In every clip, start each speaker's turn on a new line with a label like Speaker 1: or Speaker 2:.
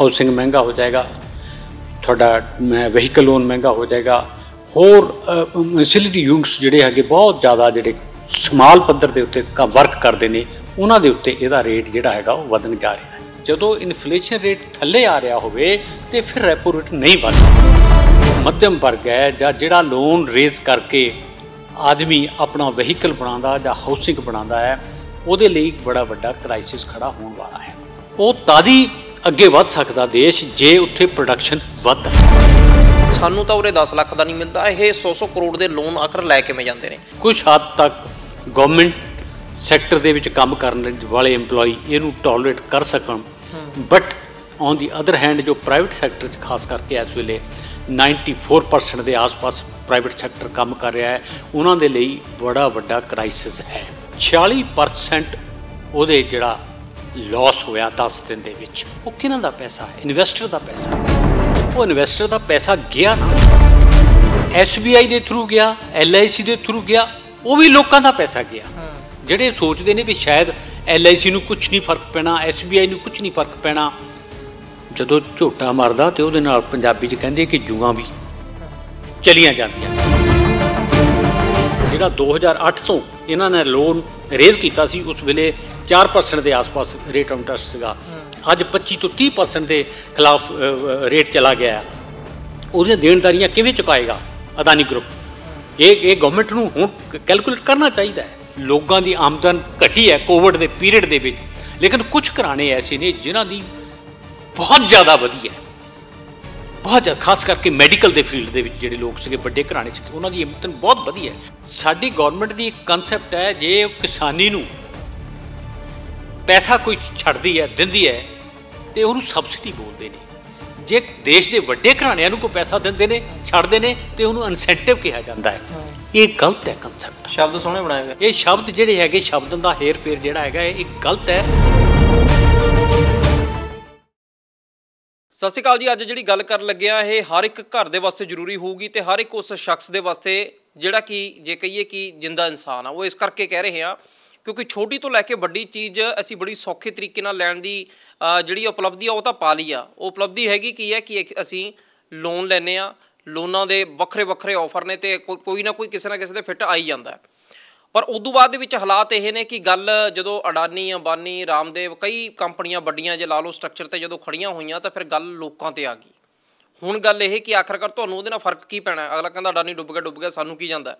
Speaker 1: Housing ਮਹਿੰਗਾ ਹੋ ਜਾਏਗਾ, ਤੁਹਾਡਾ ਵਹੀਕਲ ਲੋਨ ਮਹਿੰਗਾ ਹੋ ਜਾਏਗਾ, ਹੋਰ ਫੈਸਿਲਿਟੀ ਯੂਨਿਟਸ ਜਿਹੜੇ ਹੈਗੇ ਬਹੁਤ ਜ਼ਿਆਦਾ ਜਿਹੜੇ ਸਮਾਲ ਪੱਧਰ ਦੇ ਉੱਤੇ ਵਰਕ ਕਰਦੇ ਨੇ, ਉਹਨਾਂ ਦੇ ਉੱਤੇ ਇਹਦਾ ਰੇਟ ਜਿਹੜਾ ਹੈਗਾ ਉਹ ਵਧਣ ਜਾ ਰਿਹਾ ਹੈ। ਜਦੋਂ ਇਨਫਲੇਸ਼ਨ ਰੇਟ ਥੱਲੇ ਆ ਰਿਹਾ ਹੋਵੇ ਤੇ ਫਿਰ ਰੈਪੋ ਰੇਟ ਨਹੀਂ ਵਧਦਾ ਮੱਧਮ ਵਰਗ ਹੈ ਜਾਂ ਜਿਹੜਾ ਲੋਨ ਰੇਜ਼ ਕਰਕੇ ਆਦਮੀ ਆਪਣਾ ਵਹੀਕਲ ਬਣਾਉਂਦਾ ਜਾਂ ਹਾਊਸਿੰਗ ਬਣਾਉਂਦਾ ਹੈ, ਉਹਦੇ ਲਈ ਇੱਕ ਬੜਾ ਵੱਡਾ ਕ੍ਰਾਈਸਿਸ ਖੜਾ ਹੋਣ ਵਾਲਾ ਹੈ। ਉਹ ਤਾਦੀ ਅੱਗੇ ਵੱਧ ਸਕਦਾ ਦੇਸ਼ ਜੇ ਉੱਥੇ ਪ੍ਰੋਡਕਸ਼ਨ ਵੱਧ
Speaker 2: ਸਾਨੂੰ ਤਾਂ ਉਰੇ 10 ਲੱਖ ਦਾ ਨਹੀਂ ਮਿਲਦਾ ਇਹ 100-100 ਕਰੋੜ ਦੇ ਲੋਨ ਆਖਰ ਲੈ ਕਿਵੇਂ ਜਾਂਦੇ ਨੇ?
Speaker 1: ਕੁਝ ਹੱਦ ਤੱਕ ਗਵਰਨਮੈਂਟ ਸੈਕਟਰ ਦੇ ਵਿੱਚ ਕੰਮ ਕਰਨ ਵਾਲੇ EMPLOYE ਇਹਨੂੰ ਟੋਲਰੇਟ ਕਰ ਸਕਣ। But on the other hand ਜੋ ਪ੍ਰਾਈਵੇਟ ਸੈਕਟਰ 'ਚ ਖਾਸ ਕਰਕੇ ਇਸ ਵੇਲੇ 94% ਦੇ ਆਸ-ਪਾਸ ਪ੍ਰਾਈਵੇਟ ਸੈਕਟਰ ਕੰਮ ਕਰ ਰਿਹਾ ਹੈ ਉਹਨਾਂ ਦੇ ਲਈ ਬੜਾ ਵੱਡਾ ਕ੍ਰਾਈਸਿਸ ਹੈ। 46% ਉਹਦੇ ਜਿਹੜਾ ਲਾਸ ਹੋਇਆ 10 ਦਿਨ ਦੇ ਵਿੱਚ। ਉਹ ਕਿਹਨਾਂ ਦਾ ਪੈਸਾ? ਇਨਵੈਸਟਰ ਦਾ ਪੈਸਾ। ਉਹ ਇਨਵੈਸਟਰ ਦਾ ਪੈਸਾ ਗਿਆ ਨਾ। SBI ਦੇ ਥਰੂ ਗਿਆ LIC ਦੇ ਥਰੂ ਗਿਆ ਉਹ ਵੀ ਲੋਕਾਂ ਦਾ ਪੈਸਾ ਗਿਆ। ਜਿਹੜੇ ਸੋਚਦੇ ਨੇ ਵੀ ਸ਼ਾਇਦ LIC ਨੂੰ ਕੁਝ ਨਹੀਂ ਫ਼ਰਕ ਪੈਣਾ SBI ਨੂੰ ਕੁਝ ਨਹੀਂ ਫ਼ਰਕ ਪੈਣਾ। ਜਦੋਂ ਝੋਟਾ ਮਾਰਦਾ ਤੇ ਉਹਦੇ ਨਾਲ ਪੰਜਾਬੀ 'ਚ ਕਹਿੰਦੇ ਕਿ ਜੂਆਂ ਵੀ ਚਲੀਆਂ ਜਾਂਦੀਆਂ। ਜਿਹੜਾ 2008 ਤੋਂ ਇਹਨਾਂ ਨੇ ਲੋਨ ਰੇਜ਼ ਕੀਤਾ ਸੀ ਉਸ ਵੇਲੇ 4% ਦੇ ਆਸ-ਪਾਸ ਰੇਟ ਆਫ ਇੰਟਰਸਟ ਸੀਗਾ। ਅੱਜ 25 ਤੋਂ 30% ਦੇ ਖਿਲਾਫ ਰੇਟ ਚਲਾ ਗਿਆ ਉਹਦੀਆਂ ਦੇਣਦਾਰੀਆਂ ਕਿਵੇਂ ਚੁਕਾਏਗਾ? ਅਦਾਨੀ ਗਰੁੱਪ ਇਹ ਇਹ ਗਵਰਨਮੈਂਟ ਨੂੰ ਹੁਣ ਕੈਲਕੂਲੇਟ ਕਰਨਾ ਚਾਹੀਦਾ ਹੈ। ਲੋਕਾਂ ਦੀ ਆਮਦਨ ਘਟੀ ਹੈ ਕੋਵਿਡ ਦੇ ਪੀਰੀਅਡ ਦੇ ਵਿੱਚ। ਲੇਕਿਨ ਕੁਝ ਘਰਾਣੇ ਐਸੇ ਨੇ ਜਿਨ੍ਹਾਂ ਦੀ ਬਹੁਤ ਜ਼ਿਆਦਾ ਵਧੀ ਹੈ। ਬਹੁਤ ਜ਼ਿਆਦਾ ਖਾਸ ਕਰਕੇ ਮੈਡੀਕਲ ਦੇ ਫੀਲਡ ਦੇ ਵਿੱਚ ਜਿਹੜੇ ਲੋਕ ਸੀਗੇ ਵੱਡੇ ਘਰਾਣੇ ਸੀ ਉਹਨਾਂ ਦੀ ਆਮਦਨ ਬਹੁਤ ਵਧੀ ਹੈ। ਸਾਡੀ ਗਵਰਨਮੈਂਟ ਦੀ ਇੱਕ ਕਨਸੈਪਟ ਹੈ ਜੇ ਕਿਸਾਨੀ ਨੂੰ ਪੈਸਾ ਕੋਈ ਛੱਡਦੀ ਹੈ ਦਿੰਦੀ ਹੈ ਤੇ ਉਹਨੂੰ ਸਬਸਿਡੀ ਬੋਲਦੇ ਨੇ। ਜੇ ਦੇਸ਼ ਦੇ ਵੱਡੇ ਘਰਾਣਿਆਂ ਨੂੰ ਕੋਈ ਪੈਸਾ ਦਿੰਦੇ ਨੇ ਛੱਡਦੇ ਨੇ ਤੇ ਉਹਨੂੰ ਇਨਸੈਂਟਿਵ ਕਿਹਾ ਜਾਂਦਾ ਹੈ। ਇਹ ਗਲਤ ਹੈ ਕਨਸੈਪਟ
Speaker 2: ਸ਼ਬਦ ਸੋਹਣੇ ਬਣਾਏ ਹੋਏ।
Speaker 1: ਇਹ ਸ਼ਬਦ ਜਿਹੜੇ ਹੈਗੇ ਸ਼ਬਦਾਂ ਦਾ ਹੇਰ ਫੇਰ ਜਿਹੜਾ ਹੈਗਾ ਇਹ ਗਲਤ ਹੈ।
Speaker 2: ਸਤਿ ਸ਼੍ਰੀ ਅਕਾਲ ਜੀ ਅੱਜ ਜਿਹੜੀ ਗੱਲ ਕਰਨ ਲੱਗਿਆ ਇਹ ਹਰ ਇੱਕ ਘਰ ਦੇ ਵਾਸਤੇ ਜ਼ਰੂਰੀ ਹੋਊਗੀ ਤੇ ਹਰ ਇੱਕ ਉਸ ਸ਼ਖਸ ਦੇ ਵਾਸਤੇ ਜਿਹੜਾ ਕਿ ਜੇ ਕਹੀਏ ਕਿ ਜਿੰਦਾ ਇਨਸਾਨ ਆ ਉਹ ਇਸ ਕਰਕੇ ਕਹਿ ਰਹੇ ਆ ਕਿਉਂਕਿ ਛੋਟੀ ਤੋਂ ਲੈ ਕੇ ਵੱਡੀ ਚੀਜ਼ ਅਸੀਂ ਬੜੀ ਸੌਖੇ ਤਰੀਕੇ ਨਾਲ ਲੈਣ ਦੀ ਜਿਹੜੀ ਉਪਲਬਧੀ ਆ, ਉਹ ਤਾਂ ਪਾ ਲਈ ਆ। ਉਹ ਉਪਲਬਧੀ ਹੈਗੀ ਕੀ ਹੈ ਕਿ ਅਸੀਂ ਲੋਨ ਲੈਨੇ ਆ ਲੋਨਾਂ ਦੇ ਵੱਖਰੇ ਵੱਖਰੇ ਆਫਰ ਨੇ ਤੇ ਕੋਈ ਨਾ ਕੋਈ ਕਿਸੇ ਨਾ ਕਿਸੇ ਦੇ ਫਿੱਟ ਆਈ ਜਾਂਦਾ ਪਰ ਉਦੋਂ ਬਾਅਦ ਦੇ ਵਿੱਚ ਹਾਲਾਤ ਇਹ ਨੇ ਕਿ ਗੱਲ ਜਦੋਂ ਅਡਾਨੀ ਅੰਬਾਨੀ ਰਾਮਦੇਵ, ਕਈ ਕੰਪਨੀਆਂ ਵੱਡੀਆਂ ਜੇ ਲਾ ਲਓ ਸਟਰਕਚਰ ਤੇ ਜਦੋਂ ਖੜੀਆਂ ਹੋਈਆਂ ਤਾਂ ਫਿਰ ਗੱਲ ਲੋਕਾਂ ਤੇ ਆ ਗਈ। ਹੁਣ ਗੱਲ ਇਹ ਕਿ ਆਖਰਕਾਰ ਤੁਹਾਨੂੰ ਉਹਦੇ ਨਾਲ ਫ਼ਰਕ ਕੀ ਪੈਣਾ ਅਗਲਾ ਕਹਿੰਦਾ, ਅਡਾਨੀ ਡੁੱਬ ਗਿਆ ਡੁੱਬ ਗਿਆ, ਸਾਨੂੰ ਕੀ ਜਾਂਦਾ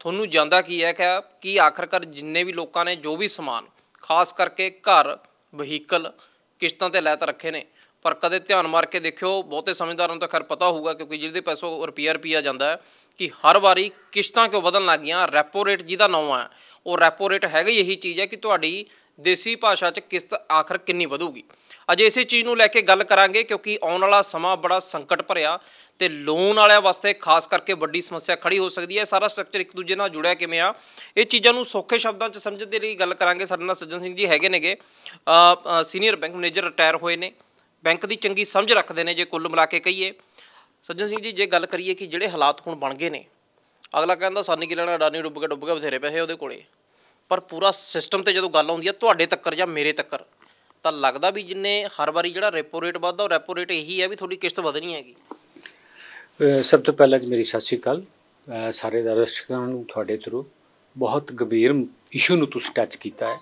Speaker 2: ਤੁਹਾਨੂੰ ਜਾਂਦਾ ਕੀ ਹੈ ਕਿ ਕੀ ਆਖਰਕਾਰ ਜਿੰਨੇ ਵੀ ਲੋਕਾਂ ਨੇ ਜੋ ਵੀ ਸਮਾਨ, ਖਾਸ ਕਰਕੇ ਘਰ ਵਹੀਕਲ ਕਿਸ਼ਤਾਂ ਤੇ ਲੈ ਤਾਂ ਰੱਖੇ ਨੇ, ਪਰ ਕਦੇ ਧਿਆਨ ਮਾਰ ਕੇ ਦੇਖਿਓ, ਬਹੁਤੇ ਸਮਝਦਾਰਾਂ ਨੂੰ ਤਾਂ ਖੈਰ ਪਤਾ ਹੋਊਗਾ ਕਿਉਂਕਿ ਜਿਹਦੇ ਪੈਸੋਂ ਰੁਪਿਆ ਰੁਪਿਆ ਜਾਂਦਾ ਹੈ, ਕਿ ਹਰ ਵਾਰੀ ਕਿਸ਼ਤਾਂ ਕਿਉਂ ਵਧਣ ਲੱਗ ਗਈਆਂ? ਰੈਪੋ ਰੇਟ ਜਿਹਦਾ ਨਵਾਂ ਆ ਉਹ ਰੈਪੋ ਰੇਟ ਹੈਗਾ ਹੀ ਇਹੀ ਚੀਜ਼ ਹੈ ਕਿ ਤੁਹਾਡੀ ਦੇਸੀ ਭਾਸ਼ਾ 'ਚ ਕਿਸ਼ਤ ਆਖਰ ਕਿੰਨੀ ਵਧੂਗੀ। ਅਜੇ ਇਸੇ ਚੀਜ਼ ਨੂੰ ਲੈ ਕੇ ਗੱਲ ਕਰਾਂਗੇ ਕਿਉਂਕਿ ਆਉਣ ਵਾਲਾ ਸਮਾਂ ਬੜਾ ਸੰਕਟ ਭਰਿਆ ਤੇ ਲੋਨ ਵਾਲਿਆਂ ਵਾਸਤੇ ਖਾਸ ਕਰਕੇ ਵੱਡੀ ਸਮੱਸਿਆ ਖੜੀ ਹੋ ਸਕਦੀ ਹੈ। ਸਾਰਾ ਸਟਰਕਚਰ ਇੱਕ ਦੂਜੇ ਨਾਲ ਜੁੜਿਆ ਕਿਵੇਂ ਆ? ਇਹ ਚੀਜ਼ਾਂ ਨੂੰ ਸੌਖੇ ਸ਼ਬਦਾਂ 'ਚ ਸਮਝਣ ਦੇ ਲਈ ਗੱਲ ਕਰਾਂਗੇ। ਸਾਡੇ ਨਾਲ ਸੱਜਣ ਸਿੰਘ ਜੀ ਹੈਗੇ ਨੇਗੇ। ਸੀਨੀਅਰ ਬੈਂਕ ਮੈਨੇਜਰ ਰਿਟਾਇਰ ਹੋਏ ਨੇ। ਬੈਂਕ ਦੀ ਚੰਗੀ ਸਮਝ ਰੱਖਦੇ ਨੇ ਜੇ ਕੁੱਲ ਮਿਲਾ ਕੇ ਕਹੀਏ। ਸੱਜਣ ਸਿੰਘ ਜੀ, ਜੇ ਗੱਲ ਕਰੀਏ ਕਿ ਜਿਹੜੇ ਹਾਲਾਤ ਹੁਣ ਬਣ ਗਏ ਨੇ, ਅਗਲਾ ਕਹਿੰਦਾ, ਸਾਨੀ ਕੀ ਲੈਣਾ ਡਾਨੀ ਡੁੱਬ ਕੇ ਡੁੱਬ ਕੇ ਬਥੇਰੇ ਪੈਸੇ ਉਹਦੇ ਕੋਲੇ। ਪਰ ਪੂਰਾ ਸਿਸਟਮ ਤੇ ਜਦੋਂ ਗੱਲ ਆਉਂਦੀ ਹੈ ਤੁਹਾਡੇ ਤੱਕਰ ਜਾਂ ਮੇਰੇ ਤੱਕਰ? ਤਾਂ ਲੱਗਦਾ ਵੀ ਜਿੰਨੇ ਹਰ ਵਾਰੀ ਜਿਹੜਾ ਰੈਪੋ ਰੇਟ ਵੱਧਦਾ ਉਹ ਰੈਪੋ ਰੇਟ ਇਹੀ ਹੈ ਵੀ ਤੁਹਾਡੀ ਕਿਸ਼ਤ ਵਧਣੀ ਹੈਗੀ।
Speaker 1: ਸਭ ਤੋਂ ਪਹਿਲਾਂ ਜੀ ਮੇਰੀ ਸਤਿ ਸ਼੍ਰੀ ਅਕਾਲ। ਸਾਰੇ ਦਰਸ਼ਕਾਂ ਨੂੰ ਤੁਹਾਡੇ ਥਰੂ ਬਹੁਤ ਗੰਭੀਰ ਇਸ਼ੂ ਨੂੰ ਤੁਸੀਂ ਟੱਚ ਕੀਤਾ ਹੈ।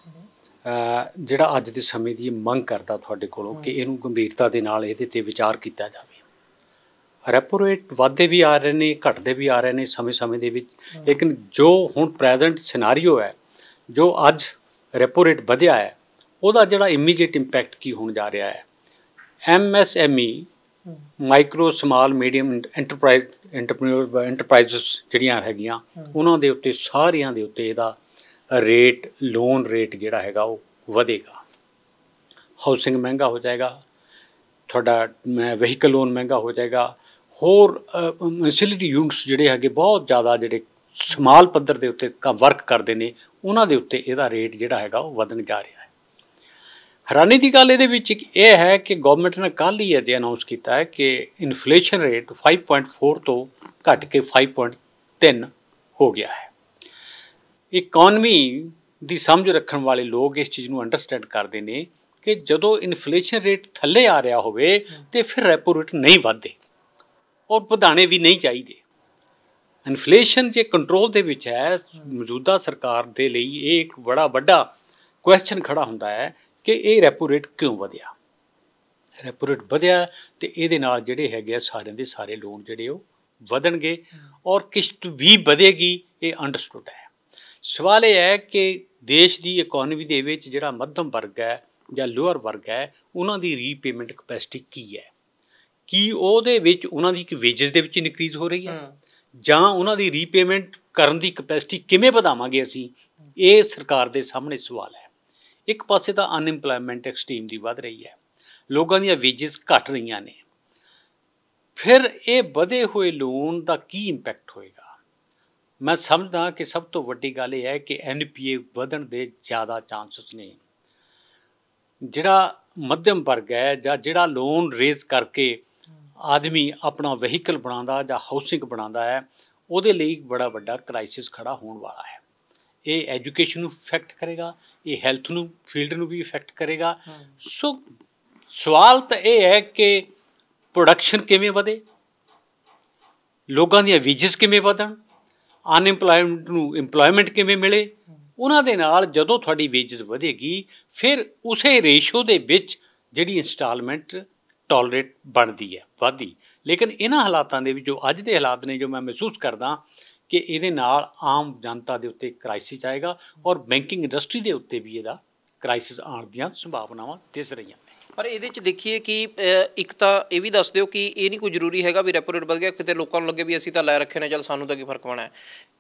Speaker 1: ਜਿਹੜਾ ਅੱਜ ਦੇ ਸਮੇਂ ਦੀ ਮੰਗ ਕਰਦਾ ਤੁਹਾਡੇ ਕੋਲੋਂ ਕਿ ਇਹਨੂੰ ਗੰਭੀਰਤਾ ਦੇ ਨਾਲ ਇਹਦੇ ਤੇ ਵਿਚਾਰ ਕੀਤਾ ਜਾਵੇ। ਰੈਪੋ ਰੇਟ ਵਾਧੇ ਵੀ ਆ ਰਹੇ ਨੇ ਘਟਦੇ ਵੀ ਆ ਰਹੇ ਨੇ ਸਮੇਂ-ਸਮੇਂ ਦੇ ਵਿੱਚ। ਲੇਕਿਨ ਜੋ ਹੁਣ ਪ੍ਰੈਜ਼ੈਂਟ ਸਿਨੈਰੀਓ ਹੈ ਜੋ ਅੱਜ ਰੈਪੋ ਰੇਟ ਵਧਿਆ ਹੈ ਉਹਦਾ ਜਿਹੜਾ ਇਮੀਡੀਏਟ ਇੰਪੈਕਟ ਕੀ ਹੋਣ ਜਾ ਰਿਹਾ ਹੈ? MSME micro small medium enterprise entrepreneur enterprises ਜਿਹੜੀਆਂ ਹੈਗੀਆਂ, ਉਹਨਾਂ ਦੇ ਉੱਤੇ, ਸਾਰਿਆਂ ਦੇ ਉੱਤੇ ਇਹਦਾ ਰੇਟ ਲੋਨ ਰੇਟ ਜਿਹੜਾ ਹੈਗਾ ਉਹ ਵਧੇਗਾ। ਹਾਊਸਿੰਗ ਮਹਿੰਗਾ ਹੋ ਜਾਏਗਾ, ਤੁਹਾਡਾ ਵਹੀਕਲ ਲੋਨ ਮਹਿੰਗਾ ਹੋ ਜਾਏਗਾ, ਹੋਰ ਫੈਸਿਲਿਟੀ ਯੂਨਿਟਸ ਜਿਹੜੇ ਹੈਗੇ ਬਹੁਤ ਜ਼ਿਆਦਾ ਜਿਹੜੇ ਸਮਾਲ ਪੱਧਰ ਦੇ ਉੱਤੇ ਵਰਕ ਕਰਦੇ ਨੇ, ਉਹਨਾਂ ਦੇ ਉੱਤੇ ਇਹਦਾ ਰੇਟ ਜਿਹੜਾ ਹੈਗਾ ਉਹ ਵਧਣ ਜਾ ਰਿਹਾ। ਹੈਰਾਨੀ ਦੀ ਗੱਲ ਇਹਦੇ ਵਿੱਚ ਇਹ ਹੈ ਕਿ ਗਵਰਨਮੈਂਟ ਨੇ ਕੱਲ ਹੀ ਇਹ ਅਨਾਉਂਸ ਕੀਤਾ ਹੈ ਕਿ ਇਨਫਲੇਸ਼ਨ ਰੇਟ 5.4 ਤੋਂ ਘਟ ਕੇ 5.3 ਹੋ ਗਿਆ ਹੈ। ਇਕਨੋਮੀ ਦੀ ਸਮਝ ਰੱਖਣ ਵਾਲੇ ਲੋਕ ਇਸ ਚੀਜ਼ ਨੂੰ ਅੰਡਰਸਟੈਂਡ ਕਰਦੇ ਨੇ ਕਿ ਜਦੋਂ ਇਨਫਲੇਸ਼ਨ ਰੇਟ ਥੱਲੇ ਆ ਰਿਹਾ ਹੋਵੇ ਤੇ ਫਿਰ ਰੈਪੋ ਰੇਟ ਨਹੀਂ ਵਧਦੇ ਔਰ ਵਧਾਣੇ ਵੀ ਨਹੀਂ ਚਾਹੀਦੇ। ਇਨਫਲੇਸ਼ਨ ਜੇ ਕੰਟਰੋਲ ਦੇ ਵਿੱਚ ਹੈ, ਮੌਜੂਦਾ ਸਰਕਾਰ ਦੇ ਲਈ ਇਹ ਇੱਕ ਬੜਾ ਵੱਡਾ ਕੁਐਸਚਨ ਖੜਾ ਹੁੰਦਾ ਹੈ ਕਿ ਇਹ ਰੈਪੋ ਰੇਟ ਕਿਉਂ ਵਧਿਆ? ਰੈਪੋ ਰੇਟ ਵਧਿਆ ਤੇ ਇਹਦੇ ਨਾਲ ਜਿਹੜੇ ਹੈਗੇ ਆ ਸਾਰਿਆਂ ਦੇ ਸਾਰੇ ਲੋਨ ਜਿਹੜੇ ਉਹ ਵਧਣਗੇ ਔਰ ਕਿਸ਼ਤ ਵੀ ਵਧੇਗੀ ਇਹ ਅੰਡਰਸਟੂਡ ਹੈ। ਸਵਾਲ ਇਹ ਹੈ ਕਿ ਦੇਸ਼ ਦੀ ਇਕਨੋਮੀ ਦੇ ਵਿੱਚ ਜਿਹੜਾ ਮੱਧਮ ਵਰਗ ਹੈ ਜਾਂ ਲੋਅਰ ਵਰਗ ਹੈ ਉਹਨਾਂ ਦੀ ਰੀਪੇਮੈਂਟ ਕਪੈਸਿਟੀ ਕੀ ਹੈ? ਕੀ ਉਹਦੇ ਵਿੱਚ ਉਹਨਾਂ ਦੀ ਕਿ ਵੇਜਸ ਦੇ ਵਿੱਚ ਇਨਕਰੀਜ਼ ਹੋ ਰਹੀ ਹੈ? ਜਾਂ ਉਹਨਾਂ ਦੀ ਰੀਪੇਮੈਂਟ ਕਰਨ ਦੀ ਕਪੈਸਿਟੀ ਕਿਵੇਂ ਵਧਾਵਾਂਗੇ ਅਸੀਂ? ਇਹ ਸਰਕਾਰ ਦੇ ਸਾਹਮਣੇ ਸਵਾਲ ਹੈ। ਇੱਕ ਪਾਸੇ ਤਾਂ ਅਨਇੰਪਲੋਇਮੈਂਟ ਐਕਸਟ੍ਰੀਮ ਦੀ ਵੱਧ ਰਹੀ ਹੈ। ਲੋਕਾਂ ਦੀਆਂ ਵੇਜਸ ਘਟ ਰਹੀਆਂ ਨੇ। ਫਿਰ ਇਹ ਵਧੇ ਹੋਏ ਲੋਨ ਦਾ ਕੀ ਇੰਪੈਕਟ ਹੋਏਗਾ? ਮੈਂ ਸਮਝਦਾ ਕਿ ਸਭ ਤੋਂ ਵੱਡੀ ਗੱਲ ਇਹ ਹੈ ਕਿ ਐਨਪੀਏ ਵਧਣ ਦੇ ਜ਼ਿਆਦਾ ਚਾਂਸਸ ਨੇ। ਜਿਹੜਾ ਮੱਧਮ ਵਰਗ ਹੈ ਜਾਂ ਜਿਹੜਾ ਲੋਨ ਰੇਜ਼ ਕਰਕੇ ਆਦਮੀ ਆਪਣਾ ਵਹੀਕਲ ਬਣਾਉਂਦਾ ਜਾਂ ਹਾਊਸਿੰਗ ਬਣਾਉਂਦਾ ਹੈ, ਉਹਦੇ ਲਈ ਬੜਾ ਵੱਡਾ ਕ੍ਰਾਈਸਿਸ ਖੜਾ ਹੋਣ ਵਾਲਾ ਹੈ। ਇਹ ਐਜੂਕੇਸ਼ਨ ਨੂੰ ਇਫੈਕਟ ਕਰੇਗਾ, ਇਹ ਹੈਲਥ ਨੂੰ ਫੀਲਡ ਨੂੰ ਵੀ ਇਫੈਕਟ ਕਰੇਗਾ। ਸੋ ਸਵਾਲ ਤਾਂ ਇਹ ਹੈ ਕਿ ਪ੍ਰੋਡਕਸ਼ਨ ਕਿਵੇਂ ਵਧੇ? ਲੋਕਾਂ ਦੀਆਂ ਵੇਜਸ ਕਿਵੇਂ ਵਧਣ? ਅਨਇੰਪਲੋਇਮੈਂਟ ਨੂੰ EMPLOYMENT ਕਿਵੇਂ ਮਿਲੇ? ਉਹਨਾਂ ਦੇ ਨਾਲ ਜਦੋਂ ਤੁਹਾਡੀ ਵੇਜਸ ਵਧੇਗੀ, ਫਿਰ ਉਸੇ ਰੇਸ਼ੋ ਦੇ ਵਿੱਚ ਜਿਹੜੀ ਇਨਸਟਾਲਮੈਂਟ ਟੋਲਰੇਟ ਬਣਦੀ ਹੈ, ਵਧਦੀ। ਲੇਕਿਨ ਇਹਨਾਂ ਹਾਲਾਤਾਂ ਦੇ ਵਿੱਚ ਜੋ ਅੱਜ ਦੇ ਹਾਲਾਤ ਨੇ, ਜੋ ਮੈਂ ਮਹਿਸੂਸ ਕਰਦਾ ਕਿ ਇਹਦੇ ਨਾਲ ਆਮ ਜਨਤਾ ਦੇ ਉੱਤੇ ਕ੍ਰਾਈਸਿਸ ਆਏਗਾ ਔਰ ਬੈਂਕਿੰਗ ਇੰਡਸਟਰੀ ਦੇ ਉੱਤੇ ਵੀ ਇਹਦਾ ਕ੍ਰਾਈਸਿਸ ਆਉਣ ਦੀਆਂ ਸੰਭਾਵਨਾਵਾਂ ਦਿਸ ਰਹੀਆਂ ਨੇ।
Speaker 2: ਪਰ ਇਹਦੇ ਚ ਦੇਖੀਏ ਕਿ ਇੱਕ ਤਾਂ ਇਹ ਵੀ ਦੱਸ ਦਿਓ ਕਿ ਇਹ ਨਹੀਂ ਕੋਈ ਜ਼ਰੂਰੀ ਹੈਗਾ ਵੀ ਰੈਪੋ ਰੇਟ ਵਧ ਗਿਆ, ਕਿਤੇ ਲੋਕਾਂ ਨੂੰ ਲੱਗੇ ਵੀ ਅਸੀਂ ਤਾਂ ਲੈ ਰੱਖੇ ਨੇ, ਚਲ ਸਾਨੂੰ ਤਾਂ ਕੀ ਫ਼ਰਕ ਪੈਣਾ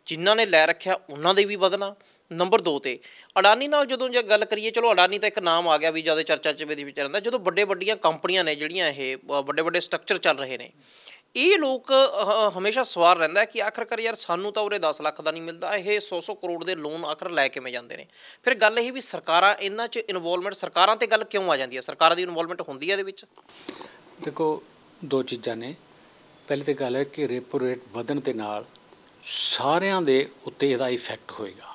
Speaker 2: ਜਿਨ੍ਹਾਂ ਨੇ ਲੈ ਰੱਖਿਆ, ਉਹਨਾਂ ਦੇ ਵੀ ਵਧਣਾ ਨੰਬਰ 2 ਤੇ। ਅਡਾਨੀ ਨਾਲ ਜਦੋਂ ਜੇ ਗੱਲ ਕਰੀਏ, ਚਲੋ ਅਡਾਨੀ ਤਾਂ ਇੱਕ ਨਾਮ ਆ ਗਿਆ ਵੀ ਜ਼ਿਆਦਾ ਚਰਚਾ 'ਚ ਵੀ ਵਿੱਚ ਰਹਿੰਦਾ, ਜਦੋਂ ਵੱਡੇ ਵੱਡੀਆਂ ਕੰਪਨੀਆਂ ਨੇ ਜਿਹੜੀਆਂ ਇਹ ਵੱਡੇ ਵੱਡੇ ਸਟਰਕਚਰ ਚੱਲ ਰਹੇ ਨੇ ਇਹ ਲੋਕ ਹਮੇਸ਼ਾ ਸਵਾਲ ਰਹਿੰਦਾ ਕਿ ਆਖਰਕਾਰ ਯਾਰ ਸਾਨੂੰ ਤਾਂ ਉਰੇ 10 ਲੱਖ ਦਾ ਨਹੀਂ ਮਿਲਦਾ, ਇਹ 100-100 ਕਰੋੜ ਦੇ ਲੋਨ ਆਖਰ ਲੈ ਕਿਵੇਂ ਜਾਂਦੇ ਨੇ? ਫਿਰ ਗੱਲ ਇਹ ਵੀ ਸਰਕਾਰਾਂ, ਇਹਨਾਂ 'ਚ ਇਨਵੋਲਵਮੈਂਟ ਸਰਕਾਰਾਂ ਤੇ ਗੱਲ ਕਿਉਂ ਆ ਜਾਂਦੀ ਹੈ? ਸਰਕਾਰਾਂ ਦੀ ਇਨਵੋਲਵਮੈਂਟ ਹੁੰਦੀ ਹੈ ਇਹਦੇ ਵਿੱਚ?
Speaker 1: ਦੇਖੋ, ਦੋ ਚੀਜ਼ਾਂ ਨੇ। ਪਹਿਲੀ ਤੇ ਗੱਲ ਹੈ ਕਿ ਰੇਪੋ ਰੇਟ ਵਧਣ ਦੇ ਨਾਲ ਸਾਰਿਆਂ ਦੇ ਉੱਤੇ ਇਹਦਾ ਇਫੈਕਟ ਹੋਏਗਾ।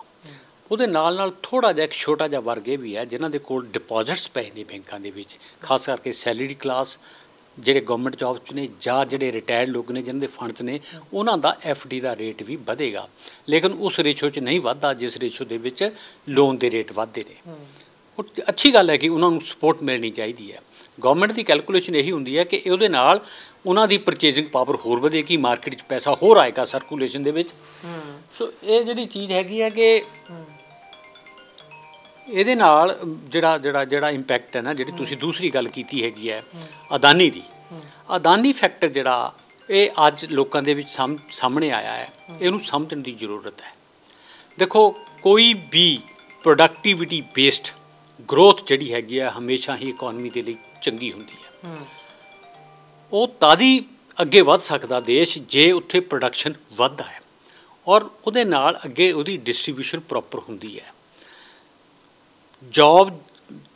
Speaker 1: ਉਹਦੇ ਨਾਲ ਨਾਲ ਥੋੜਾ ਜਿਹਾ ਇੱਕ ਛੋਟਾ ਜਿਹਾ ਵਰਗ ਇਹ ਵੀ ਹੈ, ਜਿਨ੍ਹਾਂ ਦੇ ਕੋਲ ਡਿਪੋਜ਼ਿਟਸ ਪਏ ਨੇ ਬੈਂਕਾਂ ਦੇ ਵਿੱਚ, ਖਾਸ ਕਰਕੇ ਸੈਲਰੀ ਕਲਾਸ ਜਿਹੜੇ ਗਵਰਨਮੈਂਟ ਜੌਬਸ 'ਚ ਨੇ ਜਾਂ ਜਿਹੜੇ ਰਿਟਾਇਰਡ ਲੋਕ ਨੇ ਜਿਨ੍ਹਾਂ ਦੇ ਫੰਡਸ ਨੇ ਉਹਨਾਂ ਦਾ ਡੀ ਦਾ ਰੇਟ ਵੀ ਵਧੇਗਾ। ਲੇਕਿਨ ਉਸ ਰੇਸ਼ੋ 'ਚ ਨਹੀਂ ਵਧਦਾ ਜਿਸ ਰੇਸ਼ੋ ਦੇ ਵਿੱਚ ਲੋਨ ਦੇ ਰੇਟ ਵਧਦੇ ਨੇ। ਉਹ ਅੱਛੀ ਗੱਲ ਹੈ ਕਿ ਉਹਨਾਂ ਨੂੰ ਸਪੋਰਟ ਮਿਲਣੀ ਚਾਹੀਦੀ ਹੈ। ਗਵਰਨਮੈਂਟ ਦੀ ਕੈਲਕੂਲੇਸ਼ਨ ਇਹੀ ਹੁੰਦੀ ਹੈ ਕਿ ਉਹਦੇ ਨਾਲ ਉਹਨਾਂ ਦੀ ਪਰਚੇਜ਼ਿੰਗ ਪਾਵਰ ਹੋਰ ਵਧੇਗੀ ਮਾਰਕੀਟ 'ਚ ਪੈਸਾ ਹੋਰ ਆਏਗਾ ਸਰਕੂਲੇਸ਼ਨ ਦੇ ਵਿੱਚ। ਸੋ ਇਹ ਜਿਹੜੀ ਚੀਜ਼ ਹੈਗੀ ਹੈ ਕਿ ਇਹਦੇ ਨਾਲ ਜਿਹੜਾ ਜਿਹੜਾ ਜਿਹੜਾ ਇੰਪੈਕਟ ਹੈ ਨਾ ਜਿਹੜੀ ਤੁਸੀਂ ਦੂਸਰੀ ਗੱਲ ਕੀਤੀ ਹੈਗੀ ਹੈ ਅਦਾਨੀ ਦੀ। ਅਦਾਨੀ ਫੈਕਟਰ ਜਿਹੜਾ ਇਹ ਅੱਜ ਲੋਕਾਂ ਦੇ ਵਿੱਚ ਸਾਹਮਣੇ ਆਇਆ ਹੈ। ਇਹਨੂੰ ਸਮਝਣ ਦੀ ਜ਼ਰੂਰਤ ਹੈ। ਦੇਖੋ ਕੋਈ ਵੀ ਪ੍ਰੋਡਕਟਿਵਿਟੀ ਬੇਸਡ ਗਰੋਥ ਜਿਹੜੀ ਹੈਗੀ ਹੈ ਹਮੇਸ਼ਾ ਹੀ ਇਕਨੋਮੀ ਦੇ ਲਈ ਚੰਗੀ ਹੁੰਦੀ ਹੈ। ਉਹ ਤਾਦੀ ਅੱਗੇ ਵੱਧ ਸਕਦਾ ਦੇਸ਼ ਜੇ ਉੱਥੇ ਪ੍ਰੋਡਕਸ਼ਨ ਵੱਧਦਾ ਹੈ। ਔਰ ਉਹਦੇ ਨਾਲ ਅੱਗੇ ਉਹਦੀ ਡਿਸਟ੍ਰੀਬਿਊਸ਼ਨ ਪ੍ਰੋਪਰ ਹੁੰਦੀ ਹੈ। ਜੌਬ